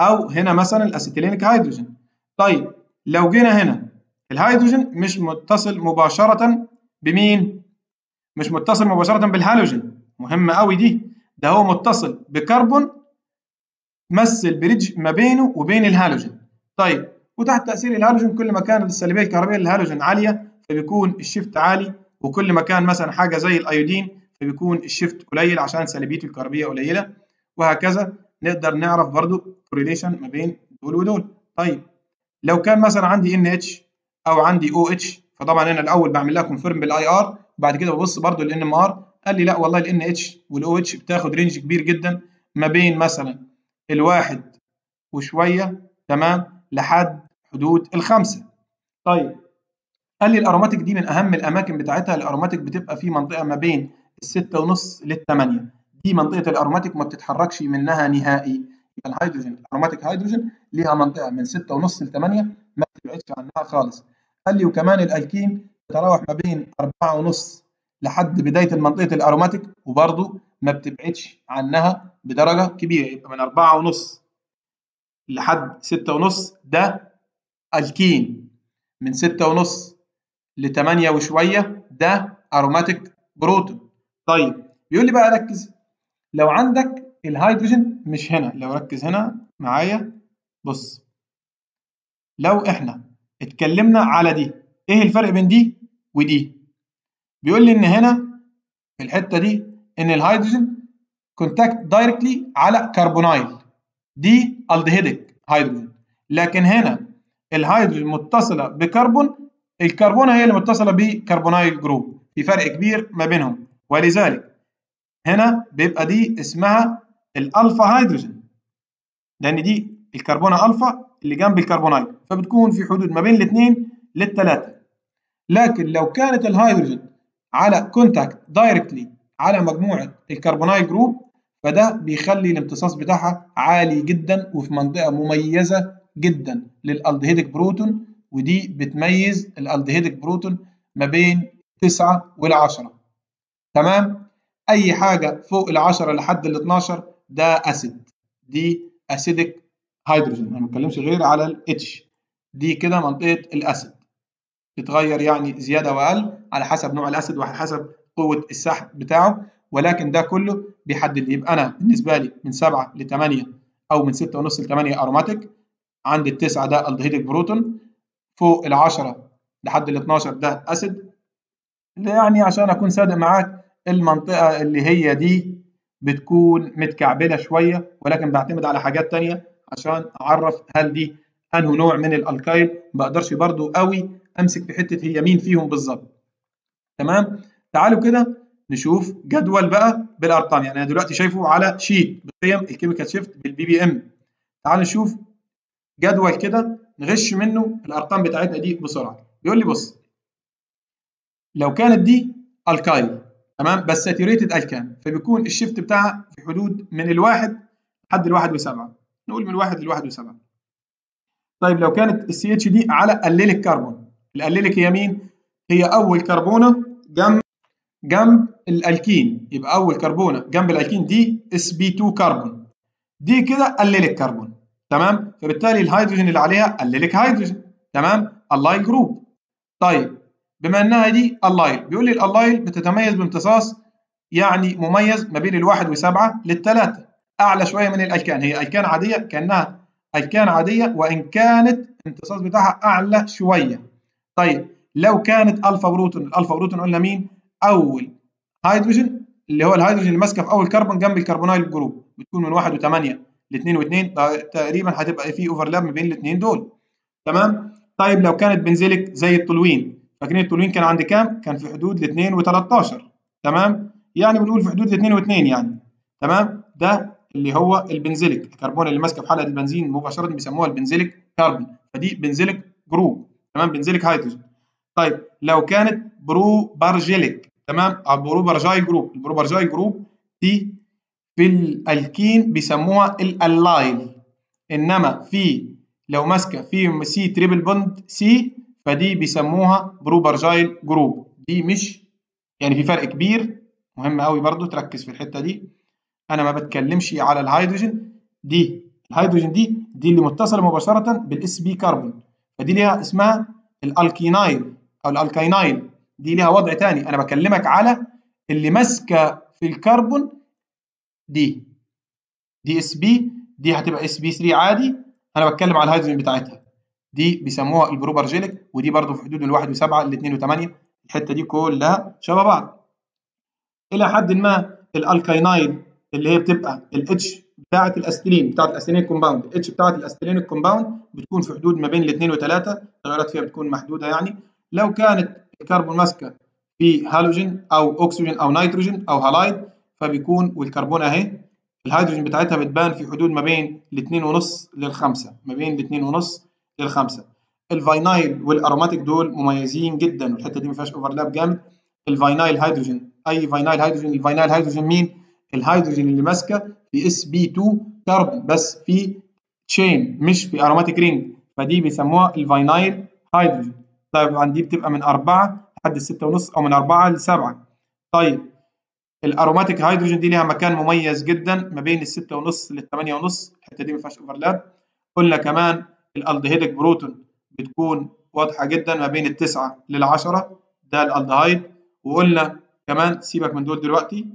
أو هنا مثلا ال acetylenic hydrogen طيب لو جينا هنا الهيدروجين مش متصل مباشرة بمين؟ مش متصل مباشرة بالهالوجين مهمه قوي دي. ده هو متصل بكربون مثل bridge ما بينه وبين الهالوجين طيب وتحت تأثير الهالوجين كل ما كانت السلبية الكهربائيه للهالوجين عالية فبيكون ال shift عالي وكل ما كان مثلا حاجة زي ال iodine فبيكون ال shift قليل عشان سلبيته الكهربائيه قليلة وهكذا نقدر نعرف برضو correlation ما بين دول ودول. طيب لو كان مثلا عندي NH أو عندي OH فطبعا أنا الأول بعمل لها confirm بال IR وبعد كده ببص برضو ال NMR قال لي لا والله الان إتش والاو إتش بتاخد range كبير جدا ما بين مثلا الواحد وشوية تمام لحد حدود الخمسة. طيب قال لي الأروماتيك دي من أهم الأماكن بتاعتها الأروماتيك بتبقى في منطقة ما بين الستة ونص للثمانية دي منطقة الأروماتيك ما بتتحركش منها نهائي. الهيدروجين الأروماتيك هيدروجين ليها منطقة من ستة ونص ل 8 ما بتبعدش عنها خالص. قال لي وكمان الالكين بتتراوح ما بين أربعة ونص لحد بداية منطقة ال aromatic وبرضه ما بتبعدش عنها بدرجة كبيرة يبقى من أربعة ونص لحد ستة ونص ده الكين من ستة ونص لتمانية وشوية ده aromatic proton طيب بيقول لي بقى ركز. لو عندك الهيدروجين مش هنا لو ركز هنا معايا. بص لو إحنا اتكلمنا على دي إيه الفرق بين دي ودي؟ بيقول لي إن هنا في الحتة دي إن ال hydrogen contact directly على كربونايل دي aldehydic hydrogen لكن هنا الهيدروجين متصلة بكربون الكربونة هي اللي متصلة ب carbonyl group في فرق كبير ما بينهم. ولذلك هنا بيبقى دي اسمها ال alpha hydrogen لأن دي الكربونة ألفا اللي جنب الكربونايل فبتكون في حدود ما بين الاثنين للثلاثة. لكن لو كانت الهيدروجين على contact directly على مجموعة ال carbonyl group فده بيخلي الامتصاص بتاعها عالي جدا وفي منطقة مميزة جدا لل aldehydic proton ودي بتميز ال aldehydic proton ما بين 9 وال 10 تمام؟ أي حاجة فوق ال 10 لحد ال 12 ده acid دي acidic هيدروجين أنا ما بتكلمش غير على ال H دي كده منطقة ال acid تتغير يعني زيادة وأقل على حسب نوع ال acid وعلى حسب قوة السحب بتاعه ولكن ده كله بيحدد يبقى أنا بالنسبة لي من 7 ل 8 أو من 6 ونص ل 8 aromatic عند التسعة ده aldehydic بروتون فوق ال 10 لحد ال 12 ده acid. يعني عشان أكون صادق معاك المنطقة اللي هي دي بتكون متكعبلة شوية ولكن بعتمد على حاجات تانية عشان أعرف هل دي انه نوع من ال alkyl ما بقدرش برضو قوي أمسك في حتة هي مين فيهم بالظبط. تمام؟ تعالوا كده نشوف جدول بقى بالأرقام. يعني أنا دلوقتي شايفه على sheet بقيم ال chemical shift بال ppm تعالوا نشوف جدول كده نغش منه الأرقام بتاعتنا دي بسرعة. بيقول لي بص لو كانت دي alkyl تمام؟ بس saturated ألكان فبيكون ال shift بتاعها في حدود من الواحد لحد الواحد وسبعة. نقول من الواحد للواحد وسبعة. طيب لو كانت ال CH دي على allylic كربون ال allylic هي مين؟ هي أول كربونة جنب جنب الألكين. يبقى أول كربونة جنب الألكين دي sp 2 كربون دي كده allylic كربون تمام؟ فبالتالي الهيدروجين اللي عليها allylic هيدروجين. تمام؟ allyl group. طيب بما إنها دي allyl بيقول لي ال allyl بتتميز بامتصاص يعني مميز ما بين الواحد وسبعة للثلاثة أعلى شوية من الألكان. هي ألكان عادية كأنها ألكان عادية وإن كانت الامتصاص بتاعها أعلى شوية. طيب لو كانت ألفا بروتون الألفا بروتون قلنا مين؟ أول هيدروجين اللي هو الهيدروجين اللي ماسكة في أول كربون جنب ال carbonyl group بتكون من 1 و8 2 و2 تقريبا هتبقى في overlap ما بين الاثنين دول. تمام؟ طيب لو كانت benzylic زي التولوين فاكرين التولوين كان عند كام؟ كان في حدود ال 2 و13 تمام؟ يعني بنقول في حدود ال 2 و2 يعني. تمام؟ ده اللي هو ال benzylic الكربون اللي ماسكه في حلقة البنزين مباشرة بيسموها ال benzylic كربون. فدي benzylic group تمام؟ benzylic هيدروجين. طيب لو كانت propargylic تمام؟ أو propargyl group. ال propargyl group دي في الالكين بيسموها ال allyl إنما في لو ماسكة في C triple bond C فدي بيسموها propargyl group دي مش يعني في فرق كبير. مهم قوي برضو تركز في الحتة دي. أنا ما بتكلمش على الهيدروجين. دي الهيدروجين دي دي اللي متصلة مباشرة بال sp كربون فدي ليها اسمها ال alkynyl أو ال alkynyl. دي ليها وضع تاني. أنا بكلمك على اللي ماسكة في الكربون دي دي sp دي هتبقى sp 3 عادي. أنا بتكلم على الهيدروجين بتاعتها. دي بيسموها ال propargylic ودي برضو في حدود من 1 و7 ل 2 و8 الحتة دي كلها شبه بعض. إلى حد ما ال alkynyl اللي هي بتبقى ال H بتاعه الأستيلين بتاعه الأستيلين compound ال H بتاعه الأستيلين ال compound بتكون في حدود ما بين الاثنين وثلاثه التغيرات فيها بتكون محدودة يعني. لو كانت الكربون ماسكه في هالوجين أو اكسجين أو نيتروجين أو halide فبيكون والكربون أهي الهيدروجين بتاعتها بتبان في حدود ما بين الاثنين ونص للخمسة ما بين الاثنين ونص للخمسة. ال vinyl وال aromatic دول مميزين جدا والحتة دي ما فيهاش overlap جامد. ال vinyl هيدروجين أي vinyl هيدروجين ال vinyl هيدروجين مين؟ الهيدروجين اللي ماسكة في sp 2 كربون بس في chain مش في aromatic ring فدي بيسموها ال vinyl هيدروجين. طيب دي بتبقى من 4 لحد 6 ونص أو من 4 ل 7 طيب ال aromatic هيدروجين دي ليها مكان مميز جدا ما بين ال 6 ونص لل 8 ونص الحتة دي ما فيهاش overlap قلنا كمان ال aldehydic بروتون بتكون واضحة جدا ما بين التسعة للعشرة ده الألدهايد. وقلنا كمان سيبك من دول دلوقتي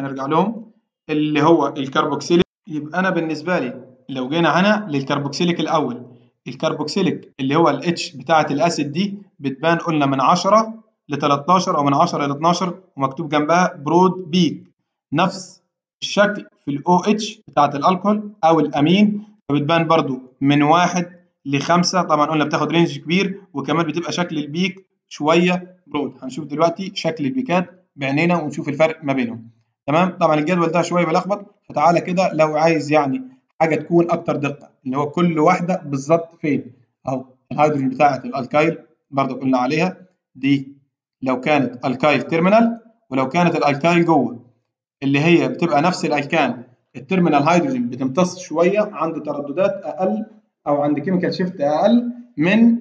هنرجع لهم اللي هو الكربوكسيليك يبقى أنا بالنسبة لي لو جينا هنا للكربوكسيليك الأول الكربوكسيليك اللي هو ال H بتاعة ال acid دي بتبان قلنا من 10 ل 13 أو من 10 ل 12 ومكتوب جنبها broad peak نفس الشكل في ال OH بتاعه الألكول أو الأمين فبتبان برضو من واحد لخمسة. طبعا قلنا بتاخد range كبير وكمان بتبقى شكل ال peak شوية broad هنشوف دلوقتي شكل ال peakات بعينينا ونشوف الفرق ما بينهم. تمام؟ طبعا الجدول ده شوية بيلخبط فتعالى كده لو عايز يعني حاجة تكون أكتر دقة اللي هو كل واحدة بالظبط فين؟ أهو الهيدروجين بتاعه ال alkyl برضه قلنا عليها دي لو كانت alkyl terminal ولو كانت ال alkyl جوه اللي هي بتبقى نفس الالكان ال terminal هيدروجين بتمتص شوية عنده ترددات أقل أو عند chemical shift أقل من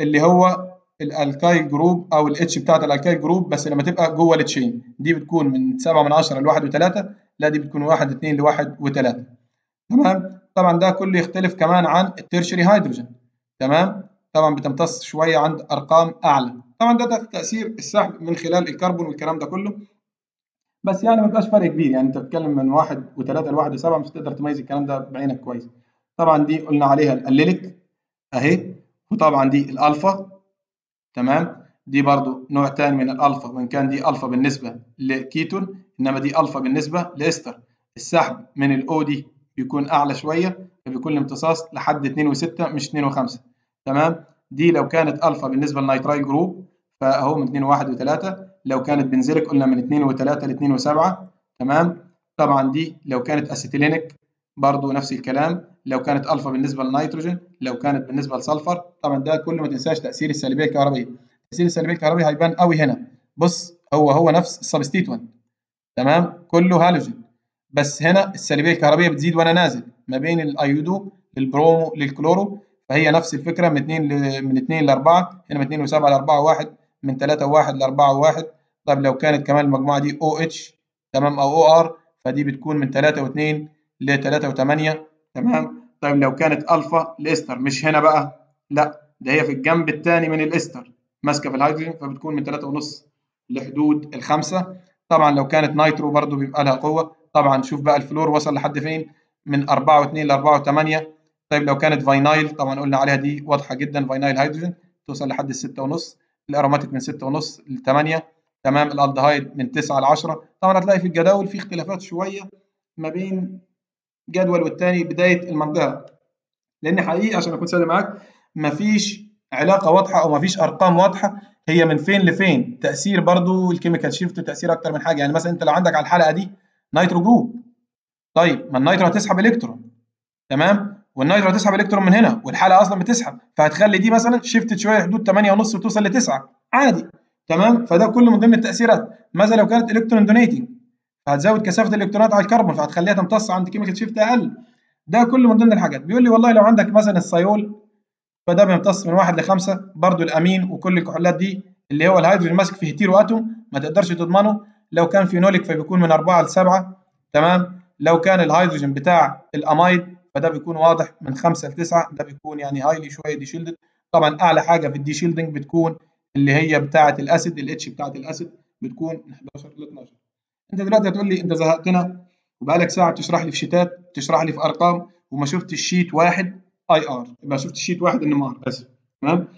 اللي هو ال alkyl group أو ال H بتاعت ال alkyl group بس لما تبقى جوه ال chain دي بتكون من 7 من 10 ل 1 و3 لا دي بتكون 1 2 ل 1 و3 تمام؟ طبعا ده كله يختلف كمان عن ال tertiary هيدروجين تمام؟ طبعا بتمتص شوية عند أرقام أعلى. طبعا ده تأثير السحب من خلال الكربون والكلام ده كله. بس يعني ما بيبقاش فرق كبير. يعني انت بتتكلم من 1 و3 ل 1 و7 مش تقدر تميز الكلام ده بعينك كويس. طبعا دي قلنا عليها ال allylic أهي. وطبعا دي الألفا. تمام؟ دي برضو نوع تاني من الألفا. وإن كان دي ألفا بالنسبة لكيتون إنما دي ألفا بالنسبة لإستر. السحب من ال O دي بيكون أعلى شوية فبيكون الامتصاص لحد 2 و6 مش 2 و5 تمام؟ دي لو كانت ألفا بالنسبة لل nitrile group فاهو من 2 و1 و3 لو كانت benzylic قلنا من 2 و3 ل 2 و7 تمام؟ طبعا دي لو كانت acetylenic برضو نفس الكلام. لو كانت الفا بالنسبة للنيتروجين لو كانت بالنسبة لل sulfur طبعا ده كله ما تنساش تأثير السلبية الكهربائية. التاثير السلبية الكهربائي هيبان قوي هنا. بص هو هو نفس ال substituent تمام؟ كله هالوجين بس هنا السلبية الكهربائية بتزيد وأنا نازل ما بين ال iodo لل bromo لل chloro. فهي نفس الفكرة من 2 ل من 2 ل 4 هنا من 2 و7 ل 4 و1 من 3 و1 ل 4 و1 طب لو كانت كمان المجموعة دي أو اتش تمام أو أو ار فدي بتكون من 3 و2 ل 3 و8 تمام؟ طيب لو كانت ألفا الاستر مش هنا بقى لا ده هي في الجنب الثاني من الإستر ماسكة في الهيدروجين فبتكون من 3 ونص لحدود الخمسة. طبعا لو كانت nitro برضو بيبقى لها قوة. طبعا شوف بقى الفلور وصل لحد فين؟ من 4 و2 ل 4 و8 طيب لو كانت vinyl طبعا قلنا عليها دي واضحة جدا vinyl hydrogen توصل لحد ال 6 ونص. ال aromatic من 6 ونص ل 8 تمام الالدهايد من 9 ل 10 طبعا هتلاقي في الجداول في اختلافات شوية ما بين جدول والتاني بداية المنطقة. لأن حقيقي عشان أكون صادق معاك مفيش علاقة واضحة أو مفيش أرقام واضحة هي من فين لفين. تأثير برضو ال chemical shift تأثير أكتر من حاجة. يعني مثلا أنت لو عندك على الحلقة دي nitro group. طيب ما ال nitro هتسحب الكترون تمام؟ وال nitro هتسحب الكترون من هنا والحلقة أصلا بتسحب فهتخلي دي مثلا shifted شوية حدود 8 ونص وتوصل ل 9 عادي. تمام؟ فده كله من ضمن التأثيرات. ماذا لو كانت electron donating فهتزود كثافة الالكترونات على الكربون فهتخليها تمتص عند chemical shift أقل. ده كله من ضمن الحاجات. بيقول لي والله لو عندك مثلا السيول فده بيمتص من واحد لخمسة برضو الأمين وكل الكحولات دي اللي هو الهيدروجين ماسك في hetero atom ما تقدرش تضمنه. لو كان phenolic فبيكون من أربعة لسبعة. تمام؟ لو كان الهيدروجين بتاع ال amide فده بيكون واضح من خمسة لتسعة ده بيكون يعني highly شوية deshielded طبعا أعلى حاجة في ال deshielding بتكون اللي هي بتاعة ال acid ال H بتاعة ال acid بتكون من 11 ل 12 أنت دلوقتي هتقول لي أنت زهقتنا وبقالك ساعة بتشرح لي في شيتات بتشرح لي في أرقام وما شفتش sheet واحد IR ما شفتش sheet واحد NMR بس. تمام؟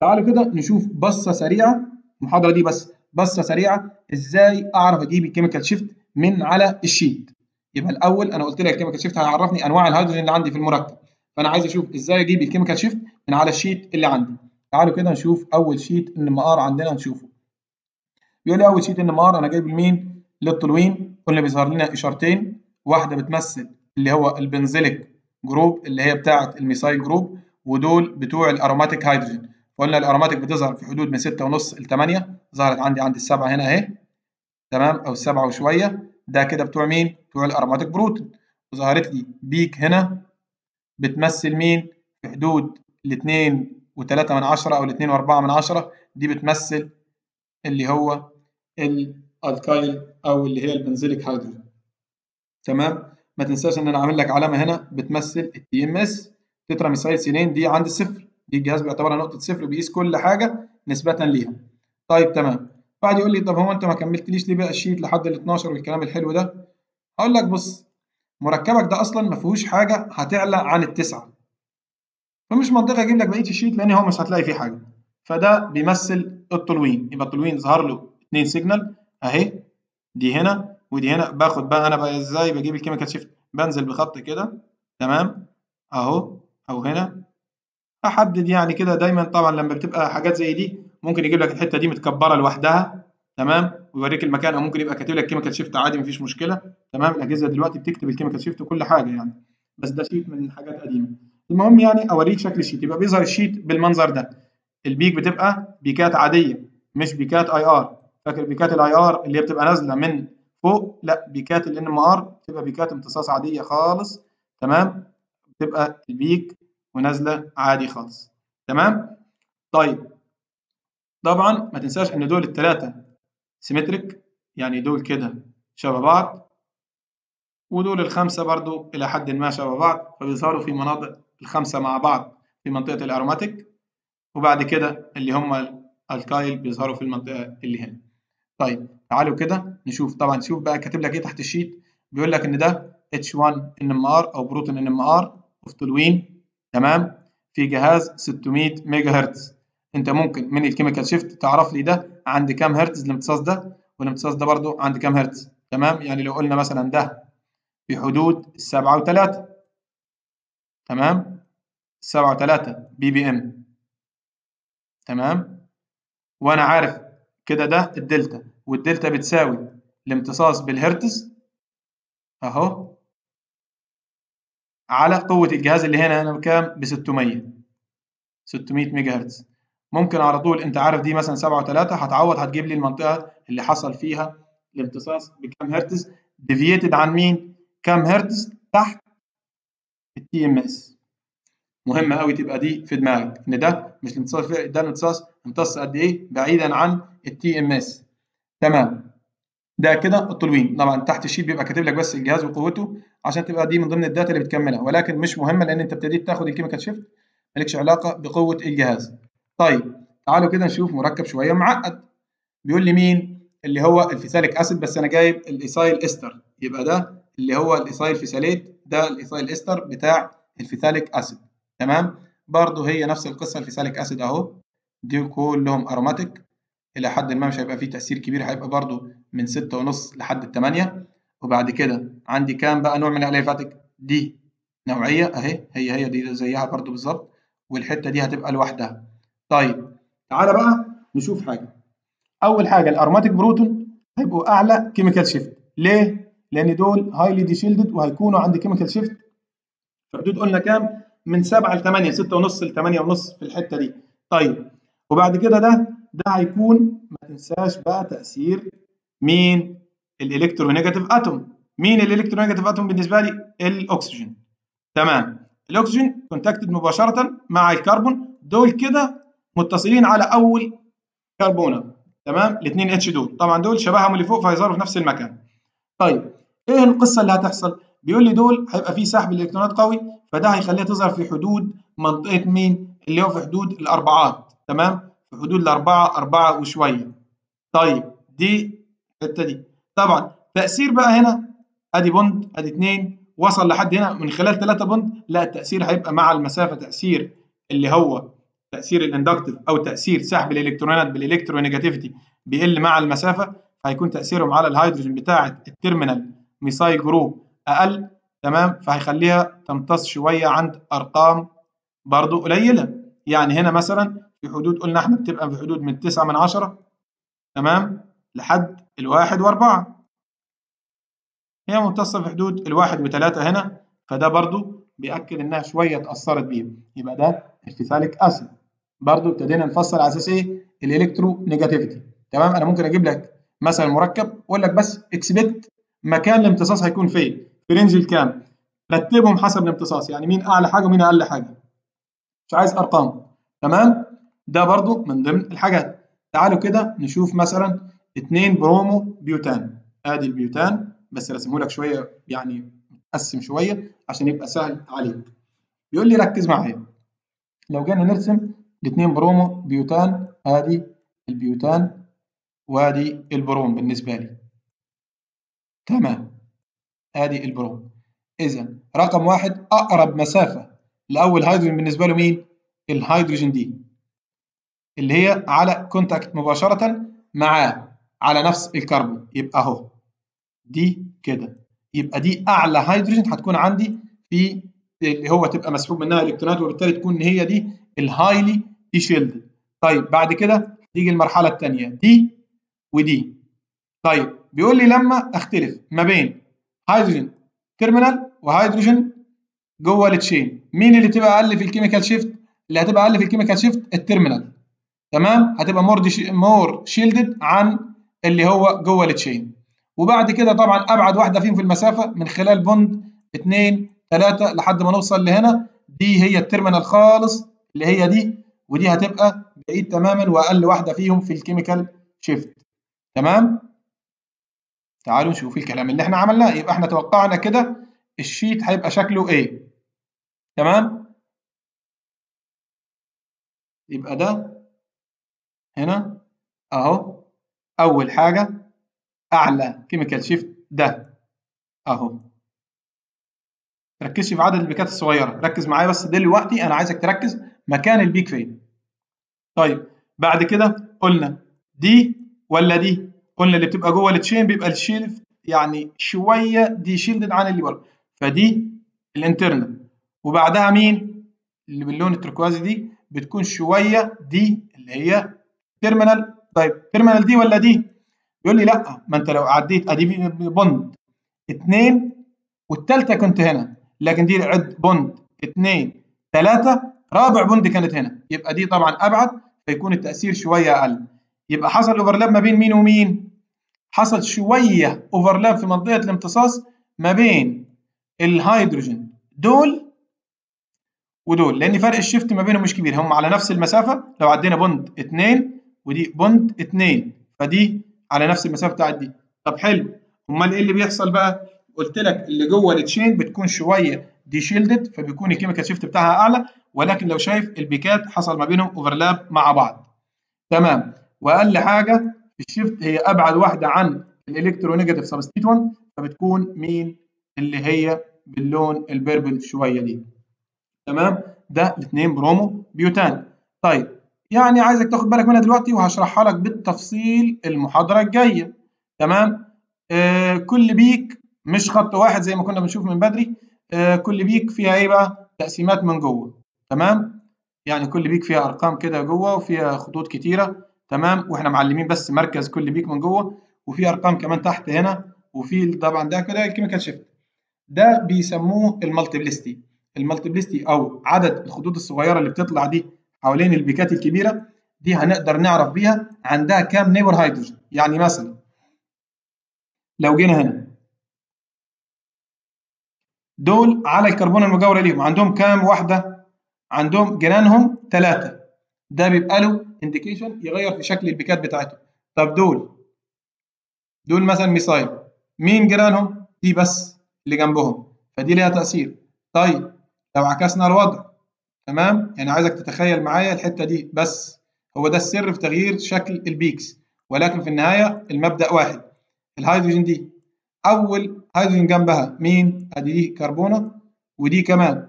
تعالوا كده نشوف بصة سريعة المحاضرة دي بس بصة سريعة إزاي أعرف أجيب ال chemical shift من على ال sheet يبقى الأول أنا قلت لك ال chemical shift هيعرفني أنواع الهيدروجين اللي عندي في المركب. فأنا عايز أشوف إزاي أجيب ال chemical shift من على ال sheet اللي عندي. تعالوا كده نشوف أول sheet NMR عندنا نشوفه. بيقول لي أول sheet NMR أنا جايب لمين؟ للتولوين قلنا بيظهر لنا إشارتين. واحدة بتمثل اللي هو ال benzylic group اللي هي بتاعه ال methyl group ودول بتوع ال aromatic hydrogen. قلنا ال aromatic بتظهر في حدود من 6 ونص ل 8 ظهرت عندي عند السبعة هنا أهي. تمام؟ أو السبعة وشوية. ده كده بتوع مين؟ بتوع ال aromatic proton وظهرت لي peak هنا بتمثل مين؟ في حدود ال 2 و3 من 10 أو ال 2 و4 من 10 دي بتمثل اللي هو ال alkyl أو اللي هي ال benzylic hydrogen. تمام؟ ما تنساش إن أنا عامل لك علامة هنا بتمثل ال TMS tetramethylsilane دي عند الصفر دي الجهاز بيعتبرها نقطة صفر بيقيس كل حاجة نسبه ليها. طيب تمام. بعد يقول لي طب هو أنت ما كملتليش ليه بقى ال sheet لحد ال 12 والكلام الحلو ده؟ هقول لك بص مركبك ده أصلا ما فيهوش حاجة هتعلى عن التسعة. فمش منطقي أجيب لك بقية ال sheet لأن هو مش هتلاقي فيه حاجة. فده بيمثل التولوين يبقى التولوين ظهر له اثنين signal أهي دي هنا ودي هنا. باخد بقى أنا بقى إزاي بجيب ال chemical shift بنزل بخط كده تمام؟ أهو أو هنا. أحدد يعني كده دايما طبعا لما بتبقى حاجات زي دي ممكن يجيب لك الحتة دي متكبرة لوحدها تمام؟ ويوريك المكان أو ممكن يبقى كاتب لك chemical shift عادي مفيش مشكلة تمام؟ الأجهزة دلوقتي بتكتب ال chemical shift وكل حاجة يعني بس ده sheet من حاجات قديمة. المهم يعني أوريك شكل ال sheet يبقى بيظهر ال sheet بالمنظر ده. ال peak بتبقى بيكات عادية مش بيكات IR فاكر بيكات ال IR اللي هي بتبقى نازلة من فوق؟ لا بيكات ال NMR بتبقى بيكات امتصاص عادية خالص تمام؟ بتبقى ال peak ونازلة عادي خالص تمام؟ طيب طبعا ما تنساش إن دول الثلاثه symmetric يعني دول كده شبه بعض ودول الخمسة برضو إلى حد ما شبه بعض فبيظهروا في مناطق الخمسة مع بعض في منطقة ال aromatic وبعد كده اللي هم alkyl بيظهروا في المنطقة اللي هنا. طيب تعالوا كده نشوف. طبعا شوف بقى كاتب لك إيه تحت ال sheet. بيقول لك إن ده H1 NMR أو proton NMR of toluene تمام؟ في جهاز 600 ميجا هرتز انت ممكن من ال chemical shift تعرف لي ده عند كام هرتز الامتصاص ده؟ والامتصاص ده برضو عند كام هرتز؟ تمام؟ يعني لو قلنا مثلا ده في حدود السبعة وتلاتة. تمام؟ السبعة وتلاتة ppm. تمام؟ وأنا عارف كده ده ال delta وال delta بتساوي الامتصاص بالهرتز أهو على قوة الجهاز اللي هنا أنا بكام؟ ب 600 600 ميجا هرتز. ممكن على طول انت عارف دي مثلا 7 و3 هتعوض هتجيب لي المنطقة اللي حصل فيها الامتصاص بكام هرتز deviated عن مين؟ كام هرتز؟ تحت ال TMS مهمة قوي تبقى دي في دماغك إن ده مش الامتصاص ده الامتصاص امتص قد إيه؟ بعيدا عن ال TMS تمام. ده كده التولوين طبعا تحت ال sheet بيبقى كاتب لك بس الجهاز وقوته عشان تبقى دي من ضمن ال data اللي بتكملها. ولكن مش مهمة لأن أنت ابتديت تاخد ال chemical shift مالكش علاقة بقوة الجهاز. طيب تعالوا كده نشوف مركب شوية معقد. بيقول لي مين؟ اللي هو ال phthalic acid بس أنا جايب ال ethyl ester. يبقى ده اللي هو ال ethyl phthalate ده ال ethyl ester بتاع ال phthalic acid. تمام؟ برضه هي نفس القصة ال phthalic acid أهو. دي كلهم aromatic إلى حد ما مش هيبقى فيه تأثير كبير هيبقى برضو من ستة ونص لحد التمانية. وبعد كده عندي كام بقى نوع من ال aliphatic دي نوعية أهي هي هي دي زيها برضو بالظبط. والحتة دي هتبقى لوحدها. طيب تعالى بقى نشوف حاجة. أول حاجة ال aromatic proton هيبقوا أعلى chemical shift ليه؟ لأن دول highly deshielded وهيكونوا عند chemical shift في حدود قلنا كام؟ من 7 ل 8 6 ونص ل 8 ونص في الحتة دي. طيب وبعد كده ده ده هيكون ما تنساش بقى تأثير مين؟ ال electronegative atom. مين ال electronegative atom بالنسبة لي؟ الأكسجين. تمام. الأكسجين contacted مباشرة مع الكربون. دول كده متصلين على أول كربونه تمام؟ الاثنين H دول. طبعا دول شبههم اللي فوق فهيظهروا في نفس المكان. طيب إيه القصة اللي هتحصل؟ بيقول لي دول هيبقى فيه سحب الالكترونات قوي فده هيخليها تظهر في حدود منطقة مين؟ اللي هو في حدود الأربعات. تمام؟ في حدود الأربعة أربعة وشوية. طيب دي الحتة دي. طبعا تأثير بقى هنا أدي bond أدي اثنين وصل لحد هنا. من خلال ثلاثة bond لا التأثير هيبقى مع المسافة تأثير اللي هو تأثير ال inductive أو تأثير سحب الإلكترونات بال electronegativity بيقل مع المسافة فهيكون تأثيرهم على الهيدروجين بتاعه ال terminal methyl group أقل تمام؟ فهيخليها تمتص شوية عند أرقام برضو قليلة. يعني هنا مثلا في حدود قلنا إحنا بتبقى في حدود من 9 من 10 تمام؟ لحد الواحد وأربعة. هي ممتصة في حدود الواحد وثلاثة هنا فده برضو بيأكد إنها شوية اتأثرت بيه يبقى ده ال phthalic acid برضو ابتدينا نفصل على أساس إيه؟ ال electronegativity. تمام؟ أنا ممكن أجيب لك مثلا مركب وأقول لك بس expect مكان الامتصاص هيكون فين؟ في range الكام؟ رتبهم حسب الامتصاص. يعني مين أعلى حاجة ومين أقل حاجة. مش عايز أرقام. تمام؟ ده برضو من ضمن الحاجات. تعالوا كده نشوف مثلا 2 bromobutane. أدي ال butane بس رسمه لك شوية يعني متقسم شوية عشان يبقى سهل عليك. بيقول لي ركز معايا. لو جينا نرسم الاثنين bromobutane آدي ال butane وآدي البروم بالنسبة لي. تمام. آدي البروم. اذا رقم واحد أقرب مسافة لأول هيدروجين بالنسبة له مين؟ الهيدروجين دي. اللي هي على contact مباشرة معاه على نفس الكربون. يبقى أهو. دي كده. يبقى دي أعلى هيدروجين هتكون عندي في اللي هو تبقى مسحوب منها إلكترونات وبالتالي تكون هي دي ال highly deshielded. طيب بعد كده تيجي المرحلة الثانية دي ودي طيب بيقول لي لما أختلف ما بين هيدروجين terminal وهيدروجين جوه ال chain مين اللي تبقى أقل في ال chemical shift اللي هتبقى أقل في ال chemical shift ال terminal تمام؟ هتبقى more دي more shielded عن اللي هو جوه ال chain وبعد كده طبعا أبعد واحدة فيهم في المسافة من خلال bond 2 3 لحد ما نوصل لهنا. دي هي ال terminal خالص اللي هي دي. ودي هتبقى بعيد تماما وأقل واحدة فيهم في ال chemical shift. تمام؟ تعالوا نشوف الكلام اللي إحنا عملناه. يبقى إحنا توقعنا كده ال sheet هيبقى شكله إيه. تمام؟ يبقى ده هنا أهو. أول حاجة أعلى chemical shift ده أهو. مركزش في عدد ال peakات الصغيرة. ركز معايا بس دلوقتي أنا عايزك تركز مكان ال peak فين؟ طيب بعد كده قلنا دي ولا دي قلنا اللي بتبقى جوه ال chain بيبقى الشيلف يعني شوية deshielded عن اللي بره. فدي ال internal وبعدها مين؟ اللي باللون التركوازي دي بتكون شوية دي اللي هي terminal طيب terminal دي ولا دي يقول لي لأ ما أنت لو عديت أدي bond اثنين والثالثه كنت هنا لكن دي عد bond اثنين ثلاثة رابع bond كانت هنا. يبقى دي طبعا أبعد فيكون التأثير شوية أقل. يبقى حصل overlap ما بين مين ومين؟ حصل شوية overlap في منطقة الامتصاص ما بين الهيدروجين دول ودول لأن فرق ال shift ما بينهم مش كبير. هم على نفس المسافة. لو عدينا bond 2 ودي bond 2 فدي على نفس المسافة بتاعت دي. طب حلو. أمال إيه اللي بيحصل بقى؟ قلت لك اللي جوه ال chain بتكون شوية deshielded فبيكون ال chemical shift بتاعها أعلى. ولكن لو شايف البيكات حصل ما بينهم overlap مع بعض. تمام. وأقل حاجة ال shift هي أبعد واحدة عن ال electronegative substituent فبتكون مين اللي هي باللون ال purple شوية دي. تمام. ده الاثنين bromobutane. طيب يعني عايزك تاخد بالك منها دلوقتي وهشرحها لك بالتفصيل المحاضرة الجاية. تمام. آه كل peak مش خط واحد زي ما كنا بنشوف من بدري. آه كل peak فيها إيه بقى؟ تقسيمات من جوه. تمام؟ يعني كل peak فيها أرقام كده جوه وفيها خطوط كتيرة تمام؟ وإحنا معلمين بس مركز كل peak من جوه وفي أرقام كمان تحت هنا وفي طبعا ده كده ال chemical shift. ده بيسموه ال multiplicity ال multiplicity أو عدد الخطوط الصغيرة اللي بتطلع دي حوالين البيكات الكبيرة دي هنقدر نعرف بيها عندها كام neighbor هيدروجين. يعني مثلا لو جينا هنا. دول على الكربون المجاورة ليهم. عندهم كام واحدة؟ عندهم جيرانهم ثلاثة. ده بيبقى له indication يغير في شكل البيكات بتاعتهم طب دول؟ دول مثلا methyl مين جيرانهم؟ دي بس اللي جنبهم. فدي ليها تأثير. طيب لو عكسنا الوضع تمام؟ يعني عايزك تتخيل معايا الحتة دي. بس هو ده السر في تغيير شكل ال peaks. ولكن في النهاية المبدأ واحد. الهيدروجين دي. أول هيدروجين جنبها مين؟ أدي دي كربونة ودي كمان.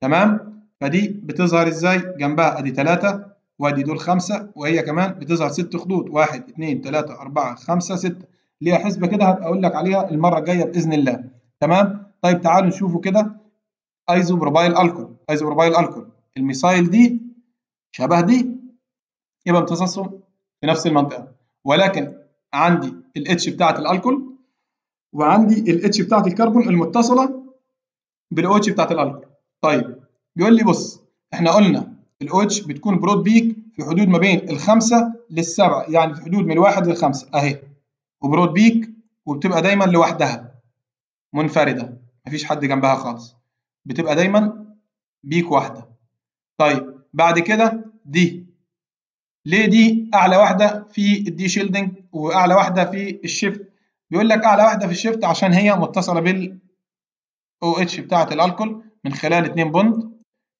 تمام؟ فدي بتظهر إزاي؟ جنبها أدي ثلاثة وأدي دول خمسة وهي كمان بتظهر ست خطوط واحد اثنين ثلاثة أربعة خمسة ستة. ليها حسبة كده هبقى أقول لك عليها المرة الجاية بإذن الله. تمام؟ طيب تعالوا نشوفوا كده. isopropyl alcohol isopropyl alcohol ال methyl دي شبه دي يبقى امتصاصهم في نفس المنطقة. ولكن عندي ال H بتاعت الألكول وعندي ال H بتاعت الكربون المتصلة بال OH بتاعت الألكول. طيب بيقول لي بص إحنا قلنا ال OH بتكون broad peak في حدود ما بين الخمسة للسبعة يعني في حدود من الواحد للخمسة أهي. و broad peak وبتبقى دايما لوحدها منفردة مفيش حد جنبها خالص. بتبقى دايما peak واحدة. طيب بعد كده دي ليه دي أعلى واحدة في ال deshielding وأعلى واحدة في ال shift. بيقول لك أعلى واحدة في ال shift عشان هي متصلة بال OH بتاعة الألكول من خلال 2 bond.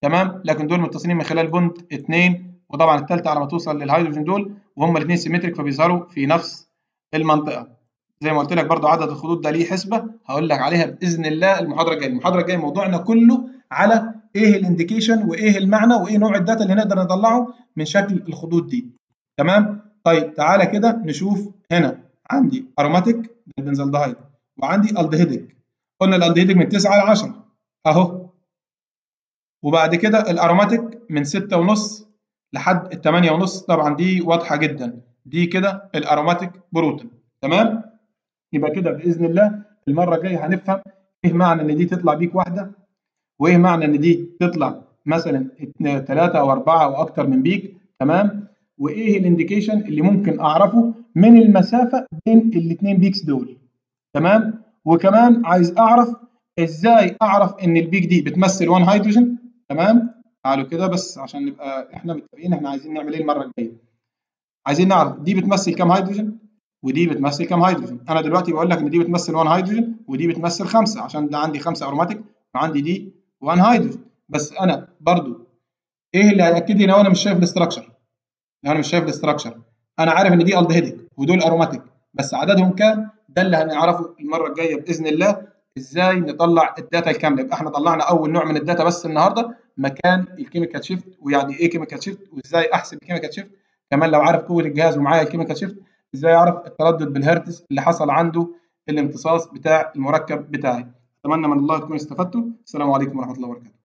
تمام؟ لكن دول متصلين من خلال bond 2 وطبعا الثالثه على ما توصل للهيدروجين دول وهم الاثنين symmetric فبيظهروا في نفس المنطقة. زي ما قلت لك برضو عدد الخطوط ده ليه حسبة هقول لك عليها بإذن الله المحاضرة الجاية. المحاضرة الجاية موضوعنا كله على إيه ال indication وإيه المعنى وإيه نوع ال data اللي نقدر نطلعه من شكل الخطوط دي. تمام؟ طيب تعالى كده نشوف هنا. عندي aromatic ال benzaldehyde وعندي aldehydic قلنا ال aldehydic من 9 ل 10 أهو. وبعد كده ال aromatic من 6 ونص لحد ال 8 ونص. طبعا دي واضحة جدا. دي كده ال aromatic proton. تمام؟ يبقى كده بإذن الله المرة الجاية هنفهم إيه معنى إن دي تطلع peak واحدة وإيه معنى إن دي تطلع مثلا ثلاثة أو أربعة أو أكتر من peak. تمام؟ وإيه ال indication اللي ممكن أعرفه من المسافة بين الاثنين peaks دول. تمام؟ وكمان عايز أعرف إزاي أعرف إن ال peak دي بتمثل 1 هيدروجين تمام؟ تعالوا كده بس عشان نبقى إحنا متفقين إحنا عايزين نعمل إيه المرة الجاية. عايزين نعرف دي بتمثل كام هيدروجين ودي بتمثل كام هيدروجين. أنا دلوقتي بقول لك إن دي بتمثل 1 هيدروجين ودي بتمثل 5 عشان ده عندي 5 aromatic وعندي دي 1 هيدروجين بس أنا برضو إيه اللي هيأكد لي لو أنا مش شايف ال structure لو أنا مش شايف ال structure أنا عارف إن دي aldehydic ودول aromatic بس عددهم كام؟ ده اللي هنعرفه المرة الجاية بإذن الله إزاي نطلع ال data الكاملة. يبقى إحنا طلعنا أول نوع من ال data بس النهارده. مكان ال chemical shift ويعني إيه chemical shift وإزاي أحسب ال chemical shift. كمان لو عارف قوة الجهاز ومعايا ال chemical shift إزاي أعرف التردد بالهرتز اللي حصل عنده الامتصاص بتاع المركب بتاعي. أتمنى من الله تكونوا استفدتوا. السلام عليكم ورحمة الله وبركاته.